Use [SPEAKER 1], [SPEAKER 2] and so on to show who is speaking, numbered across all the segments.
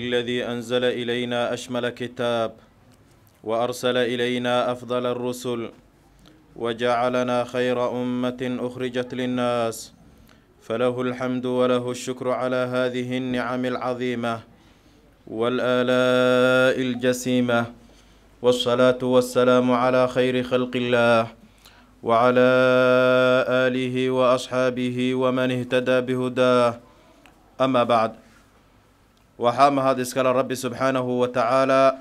[SPEAKER 1] الذي أنزل إلينا أشمل كتاب وأرسل إلينا أفضل الرسل وجعلنا خير أمة أخرجت للناس فله الحمد وله الشكر على هذه النعم العظيمة والآلاء الجسيمة والصلاة والسلام على خير خلق الله وعلى آله وأصحابه ومن اهتدى بهداه. أما بعد waxaa mahad iskale rabbi subxaanahu wa tacaalaa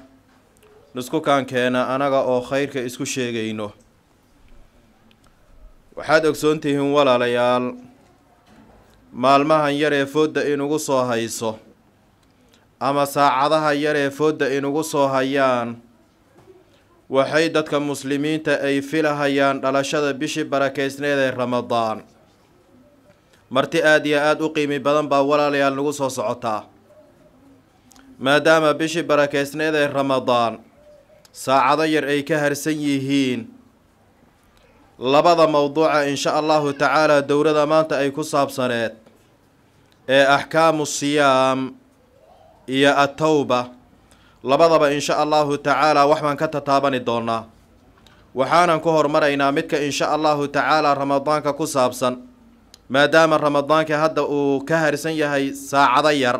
[SPEAKER 1] nisku kaankeena anaga oo khayrka isku sheegayno. Waxaad ogsoontihiin walaalayaal maalmahan yar ee foodda inugu soo hayso ama saacadaha yar ee foodda inugu soo hayaan waxay dadka muslimiinta ay filahayaan dhalashada bishii barakeysneed ee ramadaan. Marti aada iyo aada u qiimi badan baa walaalayaal nagu soo socotaa maadaama bishii barakeysneed ee ramadaan saacado yar ay ka harsan yihiin labada mowduuca insha allahu tacaala dowladda maanta ay ku saabsaneed ee axkaamu siyaam iyo atowba labadaba insha allahu tacaala wax baan ka tataabani doonaa waxaanan ku hormaraynaa midka insha allahu tacaala ramadaanka ku saabsan maadaama ramadaanka hadda uu ka harsan yahay saacado yar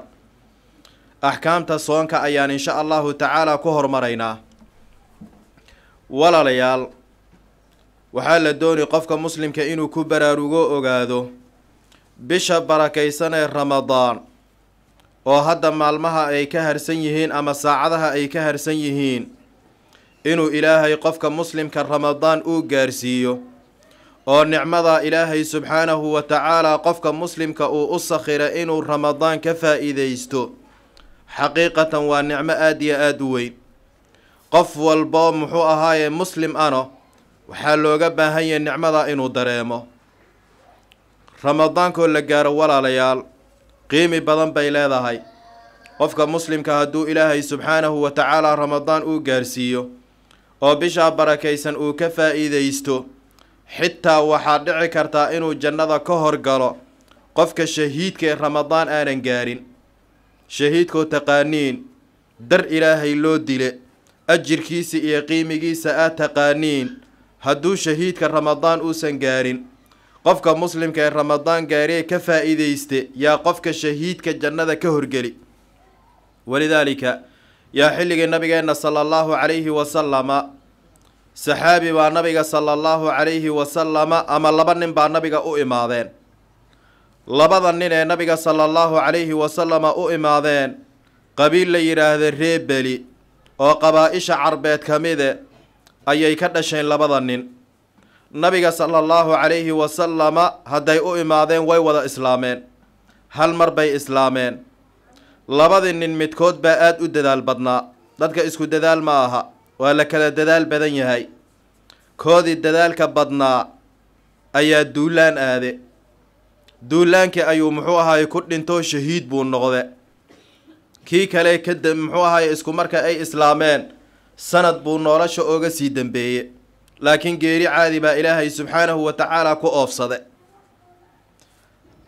[SPEAKER 1] axkaamta soonka ayaan insha allahu tacaala ku hormaraynaa. Walaalayaal waxaa la dooni qofka muslimka inuu ku baraarugo ogaado. Bisha barakaysan ee ramadaan oo hadda maalmaha ay ka harsan yihiin ama saacadaha ay ka harsan yihiin inuu ilaahay qofka muslimka ramadaan uu gaarsiiyo. Oo nicmada ilaahay subxaanahu wa tacaala qofka muslimka uu u sakhira inuu ramadaan ka faa-iideysto xaqiiqatan waa nicmo aada iyo aada u weyn. Qof walbo muxuu ahaaye muslim ano waxaa looga baahan yahay nicmada inuu dareemo. Ramadaankoo la gaaro walaalayaal qiimi badan bay leedahay. Qofka muslimka hadduu ilaahay subxaanahu wa tacaala ramadaan uu gaarsiiyo oo bishaa barakaysan uu ka faa-iideysto xitaa waxaa dhici kartaa inuu jannada ka horgalo qofka shahiidka ee ramadaan aanan gaarin shahiidkoo taqaaniin. Dar ilaahay loo dile. Ajirkiisa iyo qiimigiisa aad taqaaniin. Hadduu shahiidka ramadaan uusan gaarin qofka muslimka ee ramadaan gaaree ka faa-iideyste yaa qofka shahiidka jannada ka horgeli. Walidaalika yaa xilligii nabigeenna sala allahu calayhi wasalama saxaabi baa nabiga sala allahu calayhi wasalama ama laba nin baa nabiga u imaadeen labada nin ee nabiga sala allahu calayhi wasalama u imaadeen qabiil la yidhaahda reebeli oo qabaa-isha carbeed ka mide ayay ka dhasheen labada nin. Nabiga sala allahu calayhi wasalama hadday u imaadeen way wada islaameen hal mar bay islaameen. Labadii nin midkood baa aada u dadaal badnaa. Dadka isku dadaal ma aha waa la kala dadaal badan yahay. Koodii dadaalka badnaa ayaa duulaan aade duulaankii ayuu muxuu ahaay ku dhintoo shahiid buu noqde kii kale kada muxuu ahaay isku marka ay islaameen sanad buu nolosha ooga sii dambeeye laakiin geeri caadi baa ilaahay subxaanahu wa tacaala ku oofsade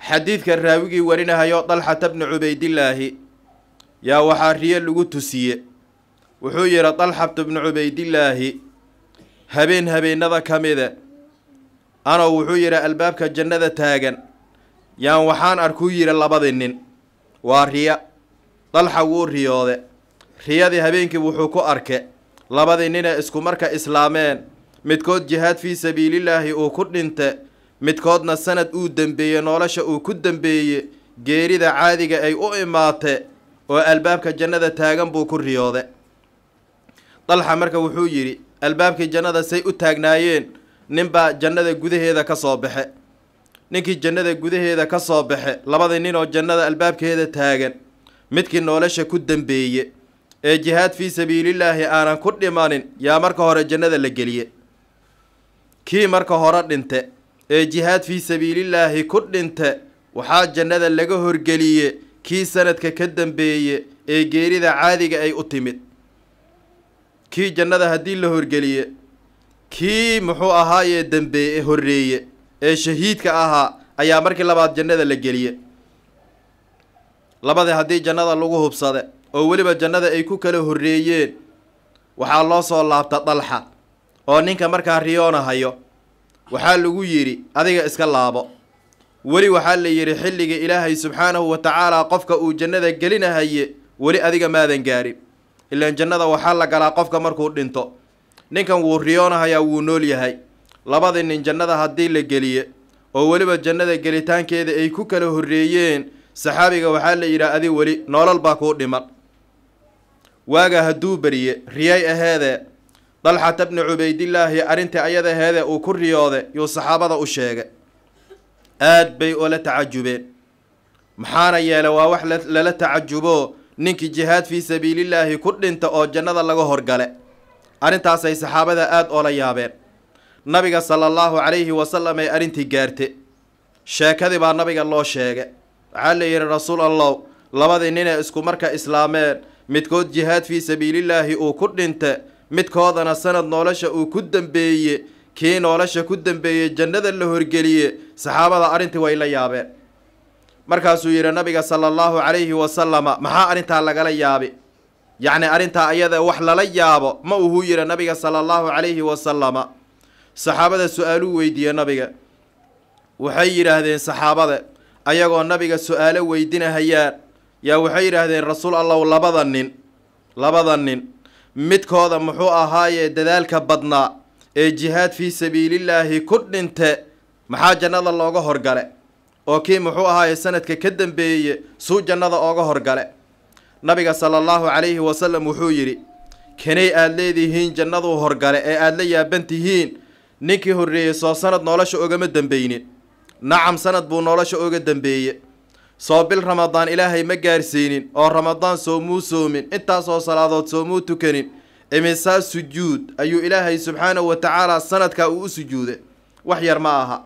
[SPEAKER 1] xadiidka raawigii warinahayo dalxata bni cubaydillaahi yaa waxaa riyo lagu tusiye wuxuu yihi dalxatu bnu cubaydillaahi habeen habeenada ka mide anoo wuxuu yidhi albaabka jannada taagan yaan waxaan arkuu yidhi labadii nin. Waa riya. Dalxa wuu riyoode riyadii habeenkii wuxuu ku arke labadii ninee isku marka islaameen. Midkood jihaad fii sabiilillaahi uu ku dhinte midkoodna sanad uu dembeeye nolosha uu ku dembeeye geerida caadiga ay u imaate oo albaabka jannada taagan buu ku riyoode dalxa marka wuxuu yidhi albaabkii jannada say u taagnaayeen. Ninbaa jannada gudaheeda ka soo baxe ninkii jannada gudaheeda ka soo baxe labadii nin oo jannada albaabkeeda taagan midkii nolosha ku dembeeye ee jihaad fii sabiilillaahi aanan ku dhimanin yaa marka hore jannada la geliye. Kii marka hore dhinte ee jihaad fii sabiilillaahi ku dhinte waxaa jannada laga horgeliye kii sanadka ka dambeeye ee geerida caadiga ay u timid. Kii jannada haddii la horgeliye kii muxuu ahaayee dambeeye horreeye ee shahiidka ahaa ayaa markii labaad jannada la geliye. Labadii haddii jannada lagu hubsade oo weliba jannada ay ku kala horreeyeen waxaa loo soo laabta dalxa oo ninka markaa riyoonahayo waxaa lagu yidhi adiga iska laabo. Weli waxaa la yidhi xilliga ilaahay subxaanahu wa tacaala qofka uu jannada gelinahaye weli adiga maadan gaarin. Ilaan jannada waxaa la galaa qofka markuu dhinto. Ninkan wuu riyoonahayaa wuu nool yahay labadii nin jannada haddii la geliye oo weliba jannada gelitaankeeda ay ku kala horreeyeen saxaabiga waxaa la yidhaha adi weli noolal baa kuu dhiman. Waaga hadduu beriye riyay aheedee dalxata bni cubaydillaahi arrintii ayada aheedee uu ku riyoode yuu saxaabada u sheegay. Aad bay oola tacajubeen. Maxaana yeelay waa wax lala tacajubo ninkii jihaad fii sabiilillaahi ku dhinta oo jannada laga horgale. Arrintaasay saxaabada aada oola yaabeen nabiga sala allahu calayhi wasalam ay arrintii gaarte sheekadii baa nabiga loo sheegay. Waxaa la yidhi rasuul allow labadii ninee isku marka islaameen midkood jihaad fii sabiilillaahi uu ku dhinte midkoodana sanad nolosha uu ku dembeeye kii nolosha ku dembeeyey jannada la horgeliye saxaabada arrintii way la yaabeen. Markaasuu yidhi nabiga sala allahu calayhi wasalama maxaa arrintaa lagala yaabi? Yacni arrintaa ayada wax lala yaabo? Ma uhuu yidhi nabiga sala allahu calayhi wasalama saxaabada su'aaluu weydiiye nabiga. Waxay yidhaahdeen saxaabada ayagoo nabiga su'aalo weydinahayaan. Yaa waxay yidhaahdeen rasuul allahu labada nin labada nin midkooda muxuu ahaayee dadaalka badnaa ee jihaad fii sabiilillaahi ku dhinte maxaa jannada looga horgale? Oo kii muxuu ahaaye sanadka ka dambeeye suu jannada ooga horgale. Nabiga sala allahu calayhi wasalam wuxuu yidhi kanay aada leedihiin jannaduu horgale ee aada la yaaban tihiin ninkii horreeyey soo sanad nolosha ogama dambeynin nacam sanad buu nolosha oga dambeeye soo bil ramadaan ilaahay ma gaarsiinin oo ramadaan soomuu soomin. Intaasoo salaadood soomuu tukanin. Imisaa sujuud ayuu ilaahay subxaanahu wa tacaala sanadkaa uu u sujuuday. Wax yar ma aha.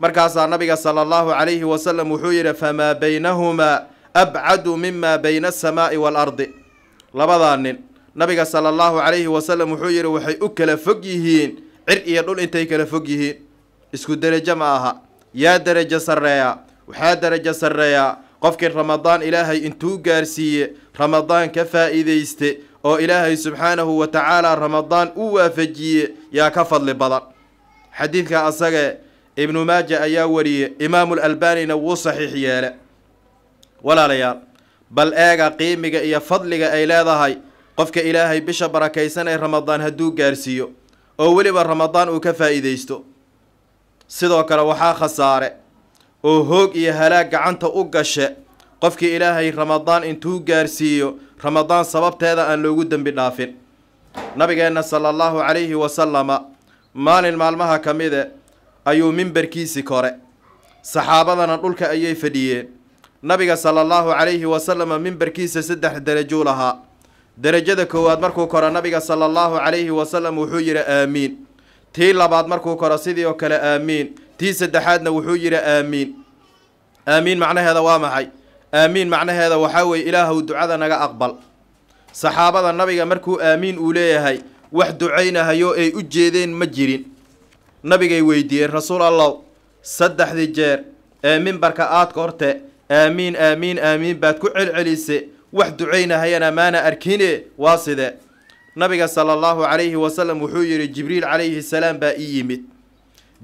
[SPEAKER 1] Markaasaa nabiga sala allahu calayhi wasalam wuxuu yidhi famaa baynahumaa abcadu mima bayna asamaa'i waalardi labadaa nin nabiga sala allahu calayhi wasalam wuxuu yidhi waxay u kala fog yihiin cir iyo dhul intay kala fog yihiin. Isku derajo ma aha. Yaa derajo sarreeya. Waxaa derajo sarreeyaa qofkii ramadaan ilaahay intuu gaarsiiye ramadaan ka faa'iidayste oo ilaahay subxaanahu wa tacaala ramadaan u waafajiye yaa ka fadli badan. Xadiidka asagee ibnu maaja ayaa wariye imaamul albaanina wuu saxiix yeele walaalayaal bal eega qiimiga iyo fadliga ay leedahay. Qofka ilaahay bisha barakaysan ee ramadaan hadduu gaarsiiyo oo weliba ramadaan uu ka faa'iidaysto. Sidoo kale waxaa khasaare oo hoog iyo halaag gacanta u gashe qofkii ilaahay ramadaan intuu gaarsiiyo ramadaan sababteeda aan loogu dembi dhaafin. Nabigeenna sala allahu calayhi wasalama maalin maalmaha ka mide ayuu mimbarkiisi kore saxaabadana dhulka ayay fadhiyeen. Nabiga sala allahu calayhi wasalama mimbarkiisa saddex derajuu lahaa derajada koowaad markuu koro nabiga sala allahu calayhi wasalam wuxuu yidhi aamiin. Tii labaad markuu koro sidii oo kale aamiin. Tii saddexaadna wuxuu yidhi aamiin. Aamiin macnaheeda waa maxay? Aamiin macnaheeda waxaa weeye ilaahuw ducada naga aqbal. Saxaabada nabiga markuu aamiin uu leeyahay wax ducaynahayo ay u jeedeen ma jirin. Nabigay weydiiyeen rasuul allow saddexdii jeer ee mimbarka aad korte aamiin aamiin aamiin baad ku celcelise wax ducaynahayana maana arkine waa sidee nabiga sala allahu calayhi wasalam wuxuu yidhi jibriil calayhi salaam baa ii yimid.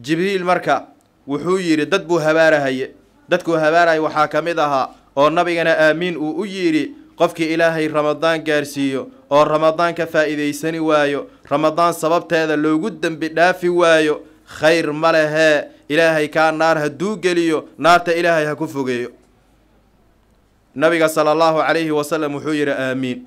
[SPEAKER 1] Jibriil marka wuxuu yidhi dad buu habaarahaye. Dadkuu habaaraya waxaa ka mid ahaa oo nabigana aamiin uu u yidhi qofkii ilaahay ramadaan gaarsiiyo oo ramadaan ka faa'iidaysani waayo ramadaan sababteeda loogu dembi dhaafi waayo khayr ma lehee. Ilaahay kaa naar hadduu geliyo naarta ilaahay ha ku fogeeyo nabiga sala allahu calayhi wasalam wuxuu yidhi aamiin.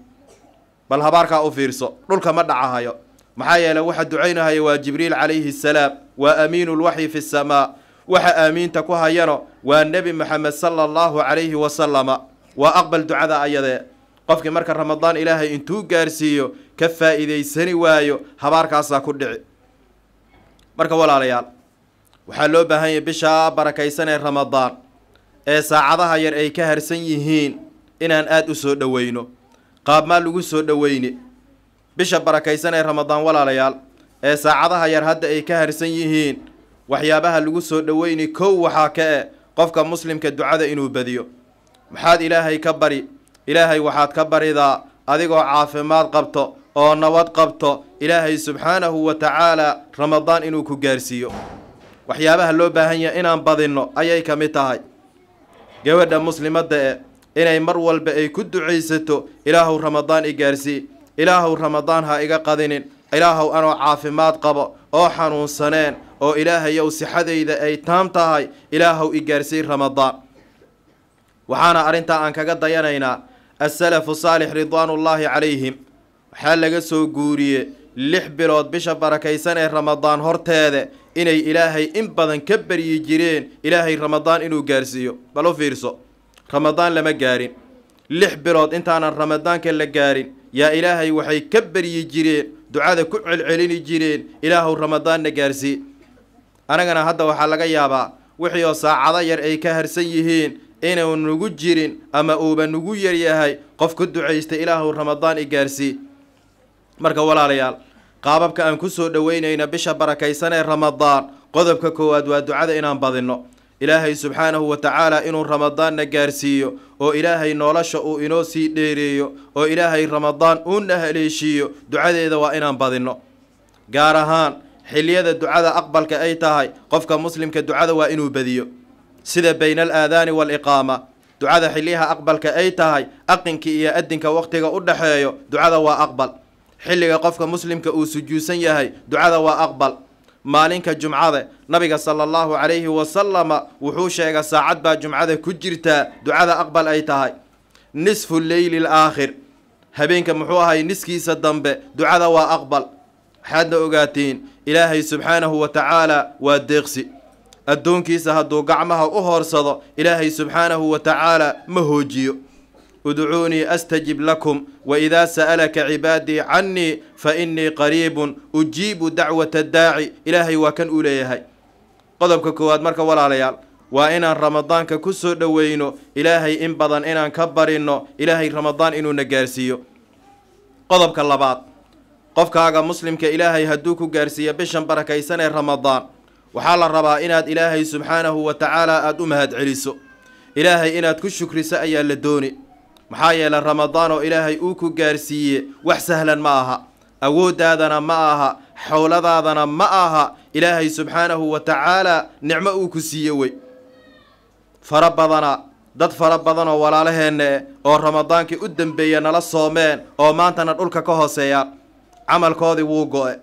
[SPEAKER 1] Bal habaarkaa u fiirso dhulka ma dhacahayo. Maxaa yeeley waxa ducaynahaya waa jibriil calayhi salaam waa amiinu lwaxyi fi samaa waxa aamiinta ku hayano waa nebi moxamed sala allahu calayhi wasalama waa aqbal ducada ayadee. Qofkii marka ramadaan ilaahay intuu gaarsiiyo ka faa'iidaysani waayo habaarkaasaa ku dhici. Marka walaalayaal waxaa loo baahan yahay bishaa barakaysan ee ramadaan ee saacadaha yar ay ka harsan yihiin inaan aada u soo dhoweyno qaabmaa lagu soo dhoweyne bisha barakaysan ee ramadaan walaalayaal ee saacadaha yar hadda ay ka harsan yihiin waxyaabaha lagu soo dhoweyni kow waxaa ka e qofka muslimka ducada inuu badiyo. Maxaad ilaahay ka bari ilaahay waxaad ka baridaa adigoo caafimaad qabto oo nabad qabto ilaahay subxaanahu wa tacaala ramadaan inuu ku gaarsiiyo. Waxyaabaha loo baahan yahay inaan badinno ayay ka mid tahay gabadha muslimadda e inay mar walba ay ku ducaysato ilaahow ramadaan i gaarsii ilaahow ramadaan ha iga qadinin ilaahow anoo caafimaad qabo oo xanuunsaneen oo ilaahayow sixadayda ay taam tahay ilaahow i gaarsii ramadaan. Waxaana arrintaa aan kaga dayanaynaa asalafu saalix ridwaanullaahi calayhim. Waxaa laga soo guuriye lix bilood bisha barakaysan ee ramadaan horteeda inay ilaahay in badan ka baryi jireen. Ilaahay ramadaan inuu gaarsiiyo. Bal u fiirso ramadaan lama gaarin. Lix bilood intaanan ramadaanka la gaarin. Yaa ilaahay waxay ka baryi jireen ducada ku celcelini jireen. Ilaahow ramadaanna gaarsii anagana hadda waxaa laga yaabaa wixii oo saacado yar ay ka harsan yihiin inuu nagu jirin ama uuba nagu yaryahay qof ku ducaysta ilaahow ramadaan i gaarsii marka walaalayaal qaababka aan ku soo dhoweynayna bisha barakaysan ee ramadaan. Qodobka koowaad waa ducada inaan badinno. Ilaahay subxaanahu wa tacaala inuu ramadaanna gaarsiiyo oo ilaahay nolosha uu inoo sii dheereeyo oo ilaahay ramadaan uuna haleeshiiyo. Ducadeeda waa inaan badinno. Gaar ahaan xilliyada ducada aqbalka ay tahay qofka muslimka ducada waa inuu badiyo. Sida bayna al aadaani waaliqaama ducada xilliyaha aqbalka ay tahay aqinka iyo adinka waqtiga u dhaxeeyo ducada waa aqbal xilliga qofka muslimka uu sujuudsan yahay ducada waa aqbal. Maalinka jumcada nabiga sala allahu calayhi wasalama wuxuu sheega saacad baa jumcada ku jirtaa ducada aqbal ay tahay. Nisfu leyli alaakhir habeenka muxuu ahay niskiisa dambe ducada waa aqbal. Waxaadna ogaatiin ilaahay subxaanahu wa tacaala waa deeqsi. Addoonkiisa hadduu gacmaha u hoorsado ilaahay subxaanahu wa tacaala ma hoojiyo udcuunii astajib lakum waidaa sa'alaka cibaadii cannii fa innii qariibun ujiibu dacwata daaci. Ilaahay waa kan uu leeyahay. Qodobka koowaad marka walaalayaal waa inaan ramadaanka ku soo dhoweyno. Ilaahay in badan inaan ka barinno. Ilaahay ramadaan inuuna gaarsiiyo. Qodobka labaad qofkaaga muslimka ilaahay hadduu ku gaarsiiyo bishan barakaysan ee ramadaan waxaa la rabaa inaad ilaahay subxaanahu wa tacaala aada u mahad celiso. Ilaahay inaad ku shukriso ayaa la dooni maxaa yeelay ramadaan oo ilaahay uu ku gaarsiiye wax sahlan ma aha awooddaadana ma aha xowladaadana ma aha. Ilaahay subxaanahu wa tacaala nicmo uu ku siiye wey. Fara badana dad fara badan oo walaalaheenna oo ramadaankii u dambeeya nala soomeen oo maantana dhulka ka hooseeya camalkoodii wuu go-e.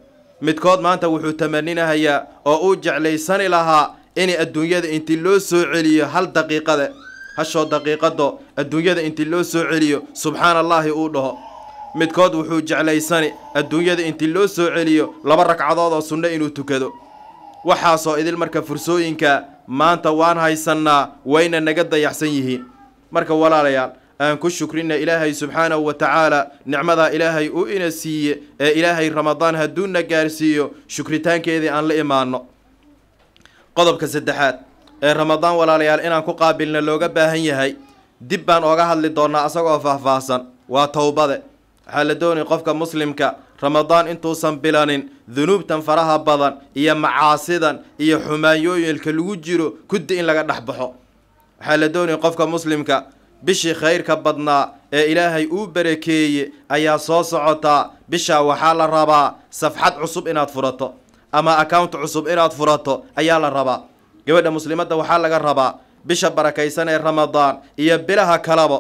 [SPEAKER 1] Midkood maanta wuxuu tamaninahayaa oo uu jeclaysani lahaa in adduunyada intii loo soo celiyo hal daqiiqade hashoo daqiiqado adduunyada intii loo soo celiyo subxaana allaahi uu dhaho. Midkood wuxuu jeclaysani adduunyada intii loo soo celiyo laba ragcadood oo sunno inuu tukado. Waxaasoo idil marka fursooyinka maanta waan haysannaa wayna naga dayaxsan yihiin. Marka walaalayaal aan ku shukrina ilaahay subxaanahu wa tacaala nicmadaa ilaahay uu ina siiye ee ilaahay ramadaan hadduuna gaarsiiyo shukritaankeedii aan la imaanno. Qodobka saddexaad ee ramadaan walaalayaal inaan ku qaabilna looga baahan yahay dib baan ooga hadli doonnaa asagoo faahfaahsan. Waa towbade waxaa la doonay qofka muslimka ramadaan intuusan bilanin dunuubtan faraha badan iyo macaasidan iyo xumaanyooyinka lagu jiro kuddi in laga dhex baxo. Waxaa la doonay qofka muslimka bishii khayrka badnaa ee ilaahay uu barakeeye ayaa soo socotaa bishaa waxaa la rabaa safxad cusub inaad furato ama account cusub inaad furato ayaa la rabaa gabadha muslimadda waxaa laga rabaa bisha barakaysan ee ramadaan iyo bilaha kalaba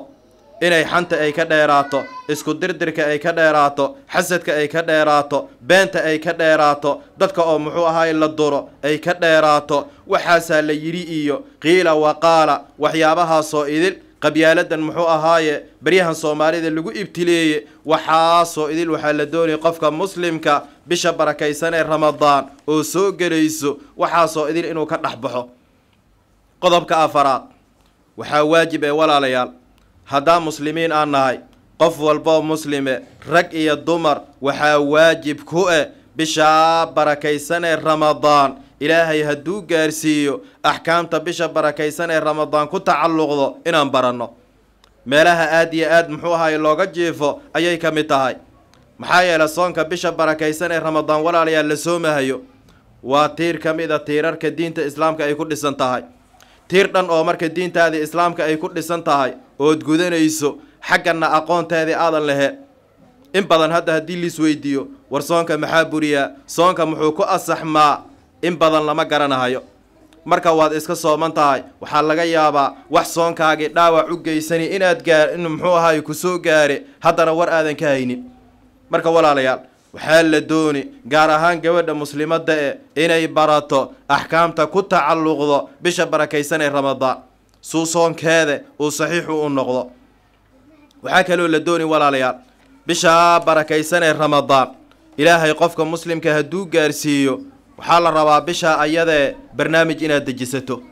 [SPEAKER 1] inay xanta ay ka dheeraato isku dirdirka ay ka dheeraato xasadka ay ka dheeraato beenta ay ka dheeraato dadka oo muxuu ahaay la duro ay ka dheeraato. Waxaasaa la yidhi iyo qiila waqaala waxyaabahaasoo idil qabyaaladan muxuu ahaaye baryahan soomaalida lagu ibtileeye waxaasoo idil waxaa la doonaya qofka muslimka bisha barakaysan ee ramadaan oo soo gelayso waxaasoo idil inuu ka dhex baxo. Qodobka afaraad waxaa waajib ee walaalayaal haddaan muslimiin aan nahay qof walboo muslime rag iyo dumar waxaa waajib ku eh bishaa barakaysan ee ramadaan ilaahay hadduu gaarsiiyo axkaamta bisha barakaysan ee ramadaan ku tacalluqdo inaan baranno. Meelaha aad iyo aad muxuu ahaay looga jiifo ayay ka mid tahay. Maxaa yeelay soonka bisha barakaysan ee ramadaan walaalayaal la soomahayo. Waa tiir ka mid a tiirarka diinta islaamka ay ku dhisan tahay. Tiir dhan oo marka diintaadii islaamka ay ku dhisan tahay ood gudanayso xaggana aqoonteedii aadan laheen in badan hadda haddii liisweydiiyo war soonka maxaa buriyaa? Soonka muxuu ku asaxmaa in badan lama garanahayo marka waad iska sooman tahay waxaa laga yaabaa wax soonkaagii dhaawac u geysani inaad gaar in muxuu ahaay ku soo gaare haddana war aadan ka haynin. Marka walaalayaal waxaa la dooni gaar ahaan gabadha muslimadda e inay barato axkaamta ku tacalluqdo bisha barakaysan ee ramadaan suu soonkeeda uu saxiixu u noqdo. Waxaa kaloo la dooni walaalayaal bishaa barakaysan ee ramadaan ilaahay qofka muslimka hadduu gaarsiiyo waxaa la rabaa bishaa ayadee barnaamij inaad dejisato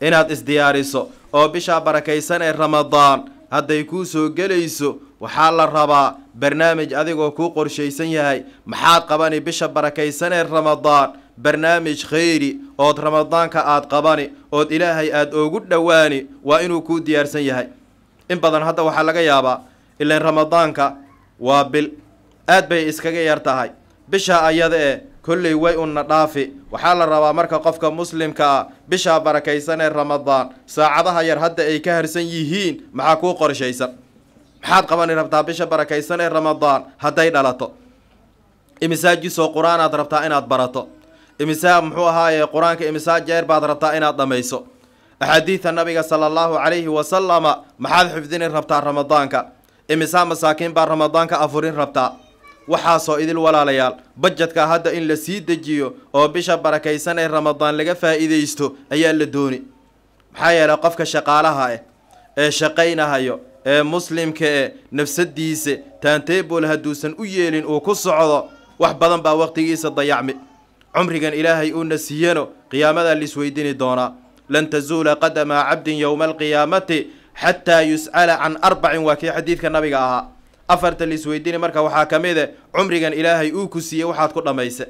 [SPEAKER 1] inaad isdiyaariso oo bishaa barakaysan ee ramadaan hadday kuu soo gelayso waxaa la rabaa barnaamij adigoo kuu qorshaysan yahay. Maxaad qabani bisha barakaysan ee ramadaan? Barnaamij khayri ood ramadaanka aad qabani ood ilaahay aada oogu dhowaani waa inuu kuu diyaarsan yahay. In badan hadda waxaa laga yaabaa ilaan ramadaanka waa bil. Aad bay iskaga yar tahay bisha ayada ee kolley way una dhaafi. Waxaa la rabaa marka qofka muslimka ah bishaa barakaysan ee ramadaan saacadaha yar hadda ay ka harsan yihiin maxaa kuu qorshaysan? Maxaad qabani rabtaa bisha barakaysan ee ramadaan hadday dhalato? Imisaa jisoo qur'aanaad rabtaa inaad barato. Imisaa muxuu ahaaye qur'aanka imisaa jeer baad rabtaa inaad dhammayso axaadiida nabiga sala allahu calayhi wasalama maxaad xifdini rabtaa ramadaanka? Imisaa masaakiin baa ramadaanka afurin rabtaa waxaasoo idil walaalayaal. Bajedka hadda in la sii dejiyo oo bisha barakaysan ee ramadaan laga faa'iidaysto ayaa la dooni. Maxaa yeelay qofka shaqaalaha ah ee shaqaynahayo ee muslimka e nafsadiisa taanteebol hadduusan u yeelin uu ku socdo wax badan baa waqtigiisa dayacmi. Cumrigan ilaahay uuna siiyano qiyaamadaa laisweydini doonaa. Lan tazuula qadama cabdin yowma alqiyaamati xataa yus'ala can arbacin waa kii xadiidka nabiga ahaa afarta laisweydini marka waxaa ka mid e cumrigan ilaahay uu ku siiyey waxaad ku dhammayse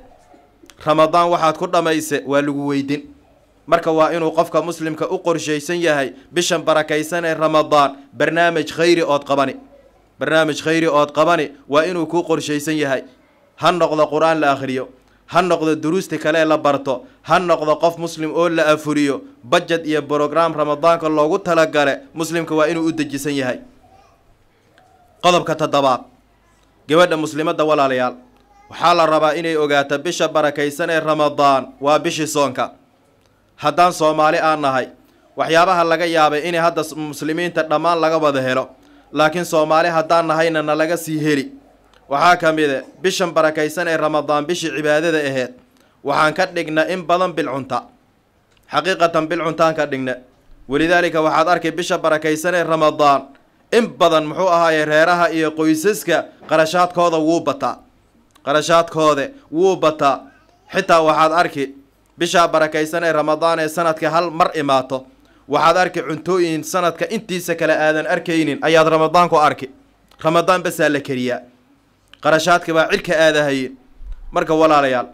[SPEAKER 1] ramadaan waxaad ku dhammayse waa lagu weydin. Marka waa inuu qofka muslimka u qorshaysan yahay bishan barakaysan ee ramadaan barnaamij khayri ood qabani. Barnaamij khayri ood qabani waa inuu kuu qorshaysan yahay. Ha noqdo qur'aan la akhriyo ha noqdo duruusti kalee la barto ha noqdo qof muslim oo la afuriyo. Bajed iyo brograam ramadaanka loogu talagale muslimka waa inuu u dejisan yahay qodobka toddobaad gabadha muslimadda walaalayaal waxaa la rabaa inay ogaato bisha barakaysan ee ramadaan. Waa bishii soonka. Haddaan soomaali aan nahay waxyaabaha laga yaabay inay hadda muslimiinta dhammaan laga wada helo. Laakiin soomaali haddaan nahayna na laga sii heli. Waxaa ka mid e bishan barakaysan ee ramadaan bishii cibaadada aheyd waxaan ka dhigna in badan bilcunta. Xaqiiqatan bilcuntaan ka dhigna walidaalika waxaad arkay bisha barakaysan ee ramadaan in badan muxuu ahaaye reeraha iyo qoysaska qarashaadkooda wuu bataa qarashaadkooda wuu bataa xitaa waxaad arki bishaa barakaysan ee ramadaan ee sanadka hal mar imaato. Waxaad arki cuntooyin sanadka intiisa kale aadan arkaynin ayaad ramadaan ku arki. Ramadaan basaa la keriyaa qarashaadka baa cirka aadahaye marka walaalayaal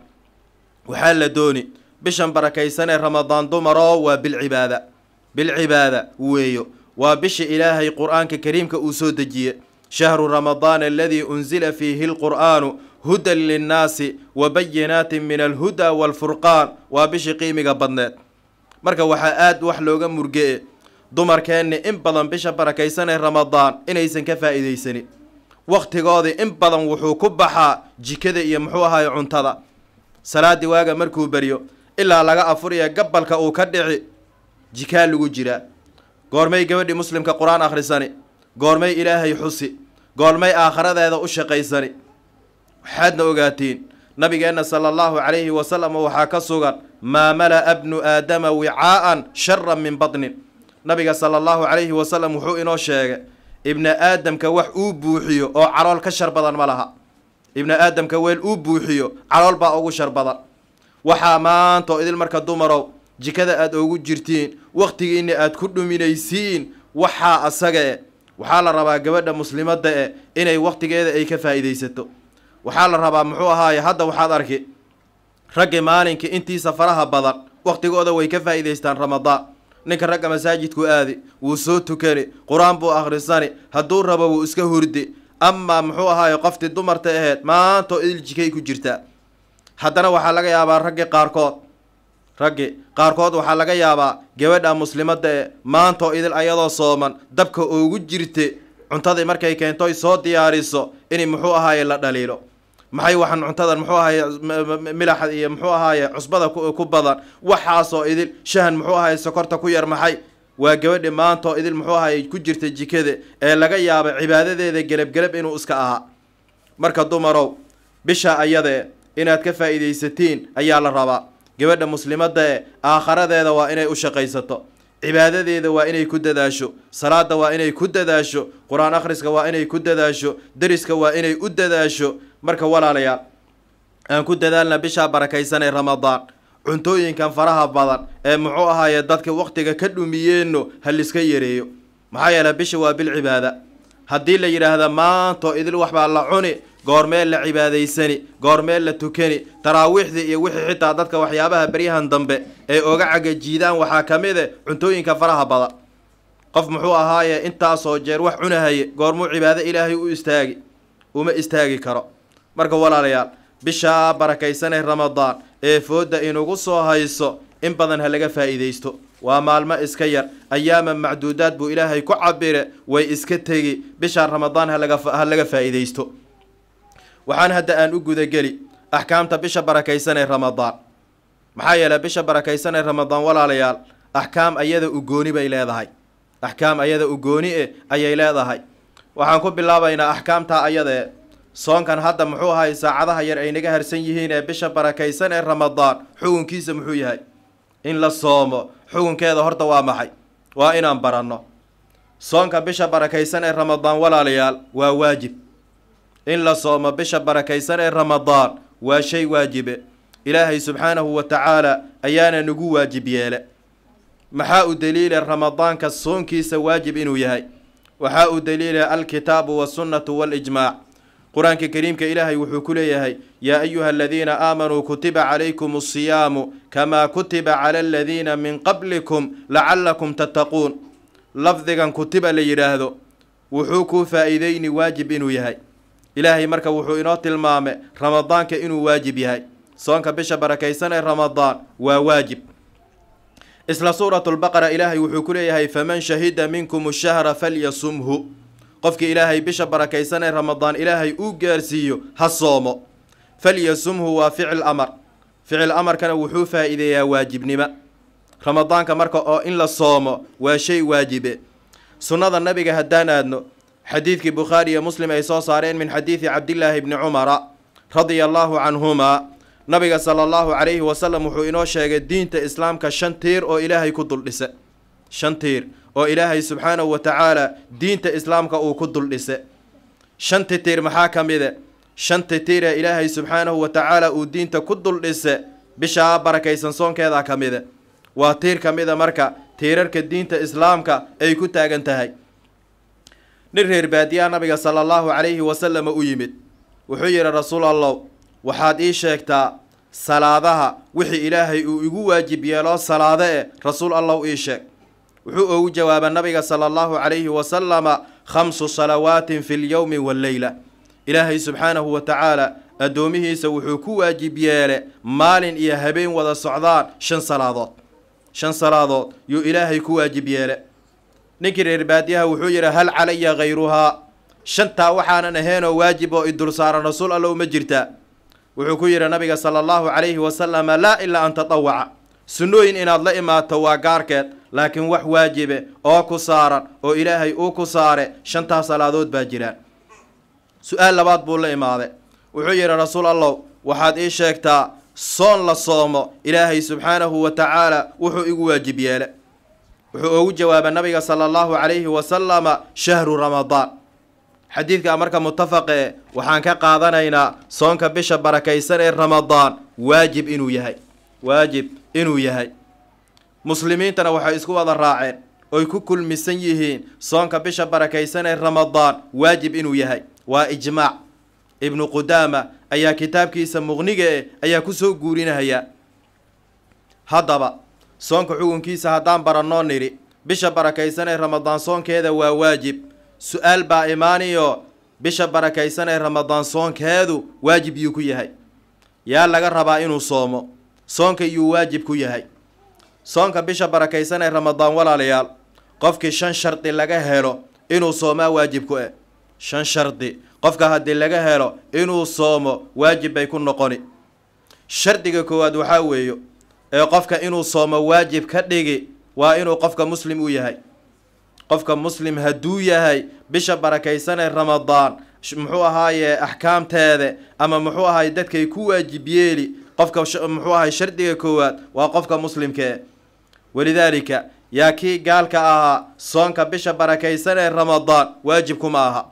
[SPEAKER 1] waxaa la dooni bishan barakaysan ee ramadaan dumaroo waa bilcibaada bilcibaada weeyo waa bisha ilaahay qur'aanka kariimka uu soo dejiye shahru ramadaan aladii unsila fiihi lqur'aanu hudan linnaasi wa bayinaatin min alhuda waalfurqaan waa bishii qiimiga badneed. Marka waxaa aada wax looga murge-e in badan bisha barakaysan ee ramadaan inaysan ka faa'iidaysanin wakhtigoodii in badan wuxuu ku baxaa jikada iyo muxuu ahaay cuntada. Salaadii waaga markuu beryo ilaa laga afuriya gabalka uu ka dhici jikaa lagu jiraa goormay gabadhii muslimka qur'aan akhrisani goormay ilaahay xusi goormay aakharadeeda u shaqaysani. Waxaadna ogaatiin nabigeenna sala allahu calayhi wasalam waxaa ka sugan maa mala'a bnu aadama wicaa'an sharan min batnin. Nabiga sala allahu calayhi wasalam wuxuu inoo sheegay ibna aadamka wax uu buuxiyo oo calool ka shar badan ma laha. Ibna aadamka weel uu buuxiyo calool baa ugu shar badan. Waxaa maanta oo idil marka dumarow jikada aada ugu jirtiin wakhtigiina aada ku dhuminaysiin waxaa asaga e waxaa la rabaa gabadha muslimadda e inay wakhtigeeda ay ka faa'iidaysato. Waxaa la rabaa muxuu ahaaye hadda waxaad arki raggi maalinkii intiisa faraha badan wakhtigooda way ka faa'iidaystaan ramadaan. Ninka ragga masaajidku aadi wuu soo tukani qur'aan buu akhrisani hadduu rabo wuu iska hurdi. Amaa muxuu ahaaye qoftii dumarta aheyd maantoo idil jikay ku jirtaa. Haddana waxaa laga yaabaa raggi qaarkood raggi qaarkood waxaa laga yaabaa gabadha muslimadda ee maantoo idil ayadoo sooman dabka oogu jirte cuntadii markay keento soo diyaariso in muxuu ahaaye la dhaliilo. Maxay waxaan cuntadan muxuu ahaaye milaxa iyo muxuu ahaaye cusbada ku badan waxaasoo idil shahan muxuu ahaaye sokorta ku yar maxay? Waa gabadhi maantoo idil muxuu ahaaye ku jirta jikada ee laga yaaba cibaadadeeda gelabgelab inuu iska ahaa marka dumarow bisha ayadee inaad ka faa'iidaysatiin ayaa la rabaa gabadha muslimadda ee aakharadeeda waa inay u shaqaysato cibaadadeeda waa inay ku dadaasho salaada waa inay ku dadaasho qur'aan akhriska waa inay ku dadaasho deriska waa inay u dadaasho. Marka walaalayaal aan ku dadaalna bishaa barakaysan ee ramadaan cuntooyinkan faraha badan ee muxuu ahaaye dadka wakhtiga ka dhumiyeenno ha liska yareeyo. Maxaa yeele bisha waa bil cibaada. Haddii la yidhaahda maantoo idil waxbaa la cuni goormee la cibaadaysani goormee la tukani taraawiixdii iyo wixii xitaa dadka waxyaabaha beryahan dambe ee oga caga jiidaan waxaa ka mid e cuntooyinka faraha badan qof muxuu ahaaye intaasoo jeer wax cunahaye goormuu cibaado ilaahay u istaagi uma istaagi karo. Marka walaalayaal bishaa barakaysanee ramadaan ee foodda inugu soo hayso in badan ha laga faa'iidaysto. Waa maalmo iska yar ayaama macduudaad buu ilaahay ku cabire way iska tegi bishaa ramadaan halaga ha laga faa'iidaysto waxaan hadda aan u gudageli axkaamta bisha barakaysan ee ramadaan. Maxaa yeeley bisha barakaysan ee ramadaan walaalayaal axkaam ayada u gooni bay leedahay. Axkaam ayada u gooni e ayay leedahay. Waxaan ku bilaabaynaa axkaamtaa ayadee soonkan hadda muxuu ahay saacadaha yar ay naga harsan yihiin ee bisha barakaysan ee ramadaan xukunkiisa muxuu yahay. In la soomo xukunkeeda horta waa maxay? Waa inaan baranno. Soonka bisha barakaysan ee ramadaan walaalayaal waa waajib in la soomo bisha barakaysan ee ramadaan waa shay waajibe. Ilaahay subxaanahu wa tacaala ayaana nagu waajib yeele. Maxaa u daliila ramadaanka soonkiisa waajib inuu yahay? Waxaa u daliila alkitaabu wasunnatu walijmaac qur'aanka kariimka ilaahay wuxuu ku leeyahay yaa ayuha aladiina aamanuu kutiba calaykum asiyaamu kamaa kutiba cala aladiina min qablikum lacalakum tattaquun. Lafdigan kutiba la yidhaahdo wuxuu kuu faa-iideyni waajib inuu yahay ilaahay marka wuxuu inoo tilmaamay ramadaanka inuu waajib yahay. Soonka bisha barakaysan ee ramadaan waa waajib. Isla suuratu lbaqara ilaahay wuxuu ku leeyahay faman shahida minkum shahra falyasumhu. Qofkii ilaahay bisha barakaysan ee ramadaan ilaahay uu gaarsiiyo ha soomo. Falyasumhu waa ficil amar. Ficil amarkana wuxuu faa-iideeyaa waajibnimo. Ramadaanka marka oo in la soomo waa shay waajibe. Sunnada nabiga haddaan aadno xadiidkii bukhaari iyo muslim ay soo saareen min xadiidi cabdillaahi bni cumara radia allaahu canhumaa nabiga sala allahu calayhi wasalam wuxuu inoo sheegay diinta islaamka shan tiir oo ilaahay ku duldhise. Shan tiir oo ilaahay subxaanahu wa tacaala diinta islaamka uu ku duldhise. Shanti tiir maxaa ka mide shanti tiir ee ilaahay subxaanahu wa tacaala uu diinta ku duldhise bishaa barakaysan soonkeeda ka mide waa tiir ka mida marka tiirarka diinta islaamka ay ku taagan tahay nin reer baadiyaha nabiga sala allahu calayhi wasalama u yimid. Wuxuu yidhi rasuul allow waxaad ii sheegtaa salaadaha wixii ilaahay uu igu waajib yeeloo salaade e rasuul allow ii sheeg. Wuxuu ugu jawaaba nabiga sala allahu calayhi wasalama khamsu salawaatin fi lyowmi walleyla ilaahay subxaanahu wa tacaala addoomihiisa wuxuu ku waajib yeele maalin iyo habeen wada socdaan shan salaadood. Shan salaadood yuu ilaahay ku waajib yeele ninkii reer baadiyaha wuxuu yidhi hal calaya khayruhaa shantaa waxaanan ahaynoo waajib oo idul saaran rasuul allow ma jirtaa wuxuu ku yidhi nabiga sala allahu calayhi wasalama laa ilaa an tatawaca sunnooyin inaad la imaato waa gaarkeed laakiin wax waajibe oo ku saaran oo ilaahay uu ku saare shantaa salaadood baa jiraan su'aal labaad buu la imaaday. Wuxuu yidhi rasuul allow waxaad ii sheegtaa soon la soomo ilaahay subxaanahu wa tacaala wuxuu igu waajib yeele wuxuu ugu jawaaba nabiga sala allahu calayhi wasalama shahru ramadaan xadiidka marka mutafaqe waxaan ka qaadanaynaa soonka bisha barakaysan ee ramadaan waajib inuu yahay. Waajib inuu yahay. Muslimiintana waxay isku wada raaceen oy ku kulmisan yihiin soonka bisha barakaysan ee ramadaan waajib inuu yahay. Waa ijmaac ibnu qudaama ayaa kitaabkiisa muqniga eh ayaa ku soo guurinaya haddaba soonka xukunkiisa haddaan barannoo nidhi bisha barakaysan ee ramadaan soonkeeda waa waajib. Su'aal baa imaaniyo bisha barakaysan ee ramadaan soonkeedu waajib yuu ku yahay. Yaa laga rabaa inuu soomo soonka yuu waajib ku yahay. Soonka bisha barakaysan ee ramadaan walaalayaal qofkii shan shardi laga helo inuu soomaa waajib ku eh. Shan shardi qofka haddii laga helo inuu soomo waajib bay ku noqoni. Shardiga koowaad waxaa weeyo ee qofka inuu soomo waajib ka dhigi waa inuu qofka muslim u yahay. Qofka muslim hadduu yahay bisha barakaysanee ramadaan muxuu ahaaye axkaamteeda ama muxuu ahaay dadkay ku waajib yeeli qofka muxuu ahay shardiga koowaad waa qofka muslimkee walidaalika yaa kii gaalka ahaa soonka bisha barakaysan ee ramadaan waajib kuma aha.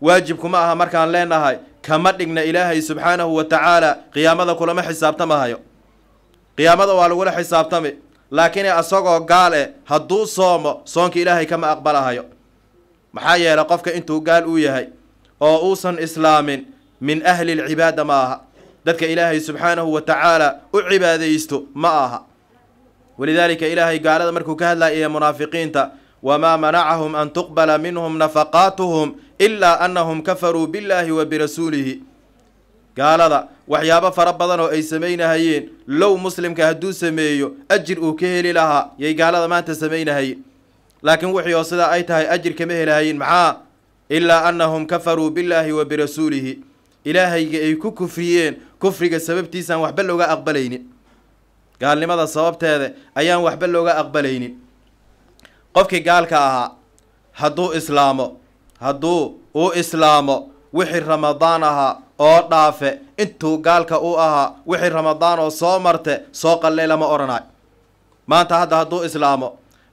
[SPEAKER 1] Waajib kuma aha markaan leenahay kama dhigna ilaahay subxaanahu wa tacaala qiyaamada kulama xisaabtamahayo qiyaamada waa lagula xisaabtami. Laakiin asagoo gaal eh hadduu soomo soonka ilaahay kama aqbalahayo. Maxaa yeelay qofka intuu gaal uu yahay oo uusan islaamin min ahli lcibaada ma aha. Dadka ilaahay subxaanahu wa tacaala u cibaadaysto ma aha. Walidaalika ilaahay gaalada markuu ka hadlaya munaafiqiinta wamaa manacahum an tuqbala minhum nafaqaatuhum ilaa annahum kafaruu billaahi wa birasuulihi gaalada waxyaabo fara badan oo ay samaynahayeen. Low muslimka hadduu sameeyo ajir uu ka heli lahaa yay gaalada maanta samaynahayeen. Laakiin wixii oo sidaa ay tahay ajir kama helahayin maxaa? Ilaa annahum kafaruu billaahi wa birasuulihi. Ilaahayga ay ku kufriyeen kufriga sababtiisaan waxba looga aqbalaynin. Gaalnimada sababteeda ayaan waxba looga aqbalaynin. Qofkii gaalka ahaa hadduu islaamo hadduu uu islaamo wixii ramadaan ahaa oo dhaafe intuu gaalka u ahaa wixii ramadaan oo soo marte soo qallee lama odhanayo maanta hadda hadduu islaamo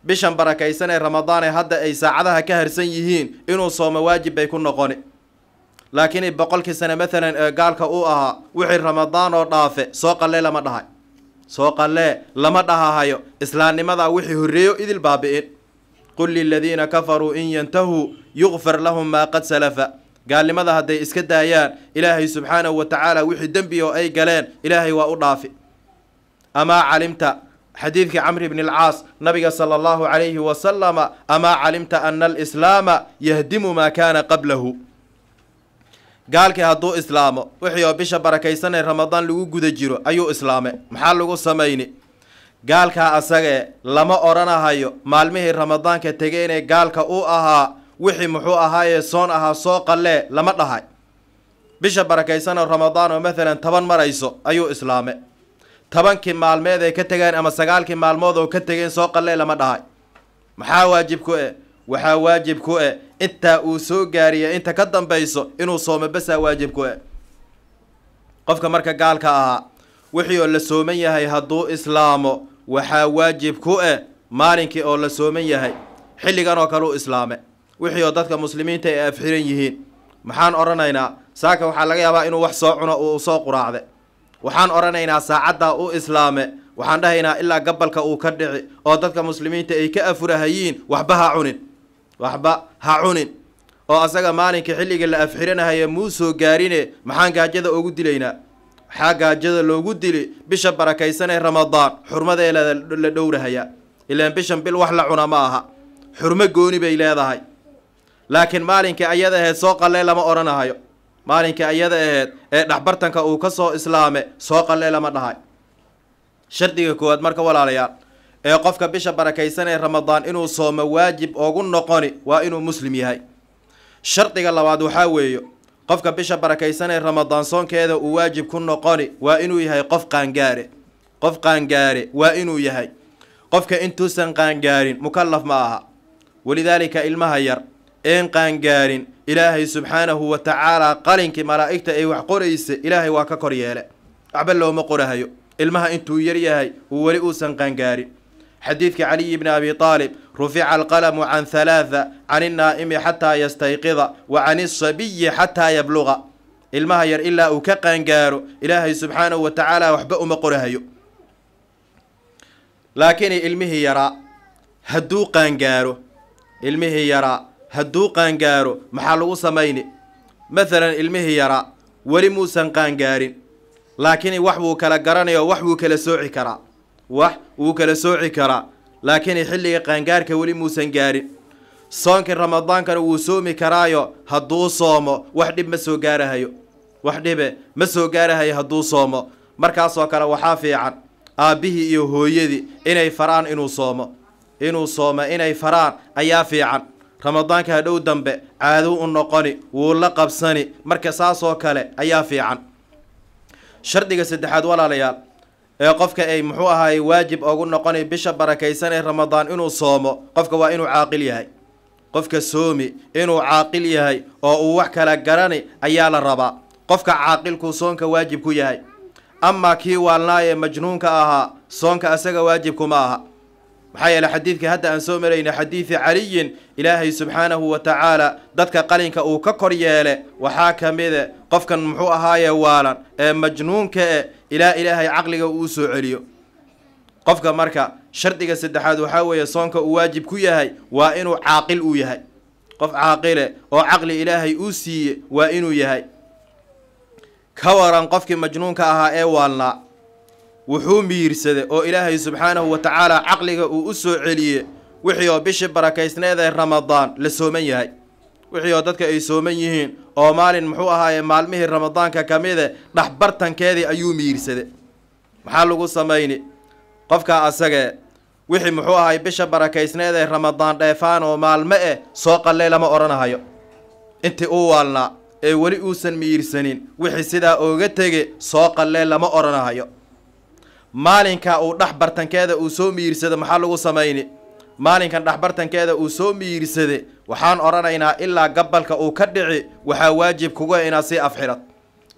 [SPEAKER 1] bishan barakaysan ee ramadaan ee hadda ay saacadaha ka harsan yihiin inuu soomo waajib bay ku noqoni. Laakiin boqolkii sane maalan ee gaalka u ahaa wixii ramadaan oo dhaafe soo qallee lama dhahay. Soo qallee lama dhahahayo islaamnimadaa wixii horreeyo idil baabi'in. Qul liladiina kafaruu in yantahuu yukfar lahum maa qad salafa gaalnimada hadday iska daayaan ilaahay subxaanahu wa tacaala wixii dembi oo ay galeen ilaahay waa u dhaafi. Amaa calimta xadiidkii camri bni alcaas nabiga sala allahu calayhi wasalama amaa calimta ana alislaama yahdimu maa kaana qablahu? Gaalkii hadduu islaamo wixii oo bisha barakaysan ee ramadaan lagu guda jiro ayuu islaame. Maxaa lagu samayni? Gaalkaa asagee lama odhanahayo maalmihii ramadaanka tegeenee gaalka u ahaa wixii muxuu ahaayee soon ahaa soo qallee lama dhahay. Bisha barakaysan oo ramadaan oo maalan toban marayso ayuu islaame. Tobankii maalmeed ay ka tegeen ama sagaalkii maalmood oo ka tegeen soo qallee lama dhahay. Maxaa waajib ku eh? Waxaa waajib ku eh intaa uu soo gaariya inta ka dambayso inuu soomo basaa waajib ku eh. Qofka marka gaalka ahaa wixii oo la sooman yahay hadduu islaamo waxaa waajib ku eh maalinkii oo la sooman yahay xilligan oo kale u islaame wixii oo dadka muslimiinta ay afxiran yihiin. Maxaan odhanaynaa saaka waxaa laga yaabaa inuu wax soo cuno uu soo quraacde. Waxaan odhanaynaa saacaddaa u islaame. Waxaan dhahaynaa ilaa gabalka uu ka dhici oo dadka muslimiinta ay ka afurahayiin waxba ha cunin. Waxba ha cunin. Oo asaga maalinka xilliga la afxiranahaya muu soo gaarine maxaan gaajada ugu dilaynaa. Waxaa gaajada loogu dili bisha barakaysan ee ramadaan xurmadeeda la dhowrahayaa ilaan bishan bil wax la cuna ma aha. Xurmo gooni bay leedahay laakiin maalinkai ayada aheyd soo qallee lama odhanahayo maalinkai ayada aheyd ee dhexbartanka uu ka soo islaame soo qallee lama dhahay. Shardiga koowaad marka walaalayaal ee qofka bisha barakaysan ee ramadaan inuu soomo waajib ugu noqoni waa inuu muslim yahay. Shardiga labaad waxaa weeyo qofka bisha barakaysan ee ramadaan soonkeeda uu waajib ku noqoni waa inuu yahay qof qaangaare. Qof qaangaare waa inuu yahay. Qofka intuusan qaangaarin mukallaf ma aha. Walidaalika ilmaha yar een qaangaarin ilaahay subxaanahu wa tacaalaa qalinkii malaa'igta ay wax qoraysa ilaahay waa ka kor yeele. Waxba looma qorahayo. Ilmaha intuu yar yahay uu weli uusan qaangaarin. Xadiidka caliyi bni abi aalib rufica alqalamu can halaatha can innaa'imi xataa yastayqida wa can isabiyi xataa yabluqa ilmaha yar ilaa uu ka qaangaaro ilaahay subxaanahu wa tacaala waxba uma qorahayo. Laakiin ilmihii yaraa hadduu qaangaaro ilmihii yaraa hadduu qaangaaro maxaa lagu samayni? Maalan ilmihii yaraa weli muusan qaangaarin. Laakiin wax wuu kala garanayo wax wuu kala sooci karaa. Wax wuu kala sooci karaa. Laakiin xilliga qaangaarka weli muusan gaarin. Soonkii ramadaankana wuu soomi karaayo hadduu soomo wax dhib ma soo gaarahayo. Wax dhibe ma soo gaarahayo hadduu soomo. Markaasoo kale waxaa fiican aabbihii iyo hooyadii inay faraan inuu soomo. Inuu soomo inay faraan ayaa fiican ramadaanka hadhow dambe caado u noqoni wuu la qabsani. Marka saasoo kale ayaa fiican. Shardiga saddexaad walaalayaal ee qofka ay muxuu ahaay waajib ogu noqonay bisha barakaysan ee ramadaan inuu soomo qofka waa inuu caaqil yahay. Qofka soomi inuu caaqil yahay oo uu wax kala garani ayaa la rabaa. Qofka caaqilkuu soonka waajib ku yahay. Amaa kii waalnaayee majnuunka ahaa soonka asaga waajibkuma aha maxaa yeele xadiidkii hadda aan soo marayna xadiidi caliyin ilaahay subxaanahu wa tacaala dadka qalinka uu ka kor yeele waxaa ka mide qofkan muxuu ahaaye waalan ee majnuunka e ilaa ilaahay caqliga uu soo celiyo. Qofka marka shardiga saddexaad waxaa weeye soonka uu waajib ku yahay waa inuu caaqil uu yahay. Qof caaqile oo caqli ilaahay uu siiye waa inuu yahay. Ka waran qofkii majnuunka ahaa ee waalnaa wuxuu miyirsada oo ilaahay subxaanahu wa tacaala caqliga uu u soo celiye wixii oo bishii barakaysneed ee ramadaan la sooman yahay. Wixii oo dadka ay sooman yihiin oo maalin muxuu ahaaye maalmihii ramadaanka ka mide dhaxbartankeedii ayuu miyirsada maxaa lagu samayni? Qofka asagee wixii muxuu ahay bisha barakaysneed ee ramadaan dheefaan oo maalmo eh soo qallee lama odhanahayo intii uu waalnaa ee weli uusan miyirsanin wixii sidaa ooga tege soo qallee lama odhanahayo maalinka uu dhex bartankeeda uu soo miyirsado maxaa lagu samayni? Maalinkan dhexbartankeeda uu soo miyirsade waxaan odhanaynaa ilaa gabalka uu ka dhici waxaa waajib kugu inaad sii afxidhat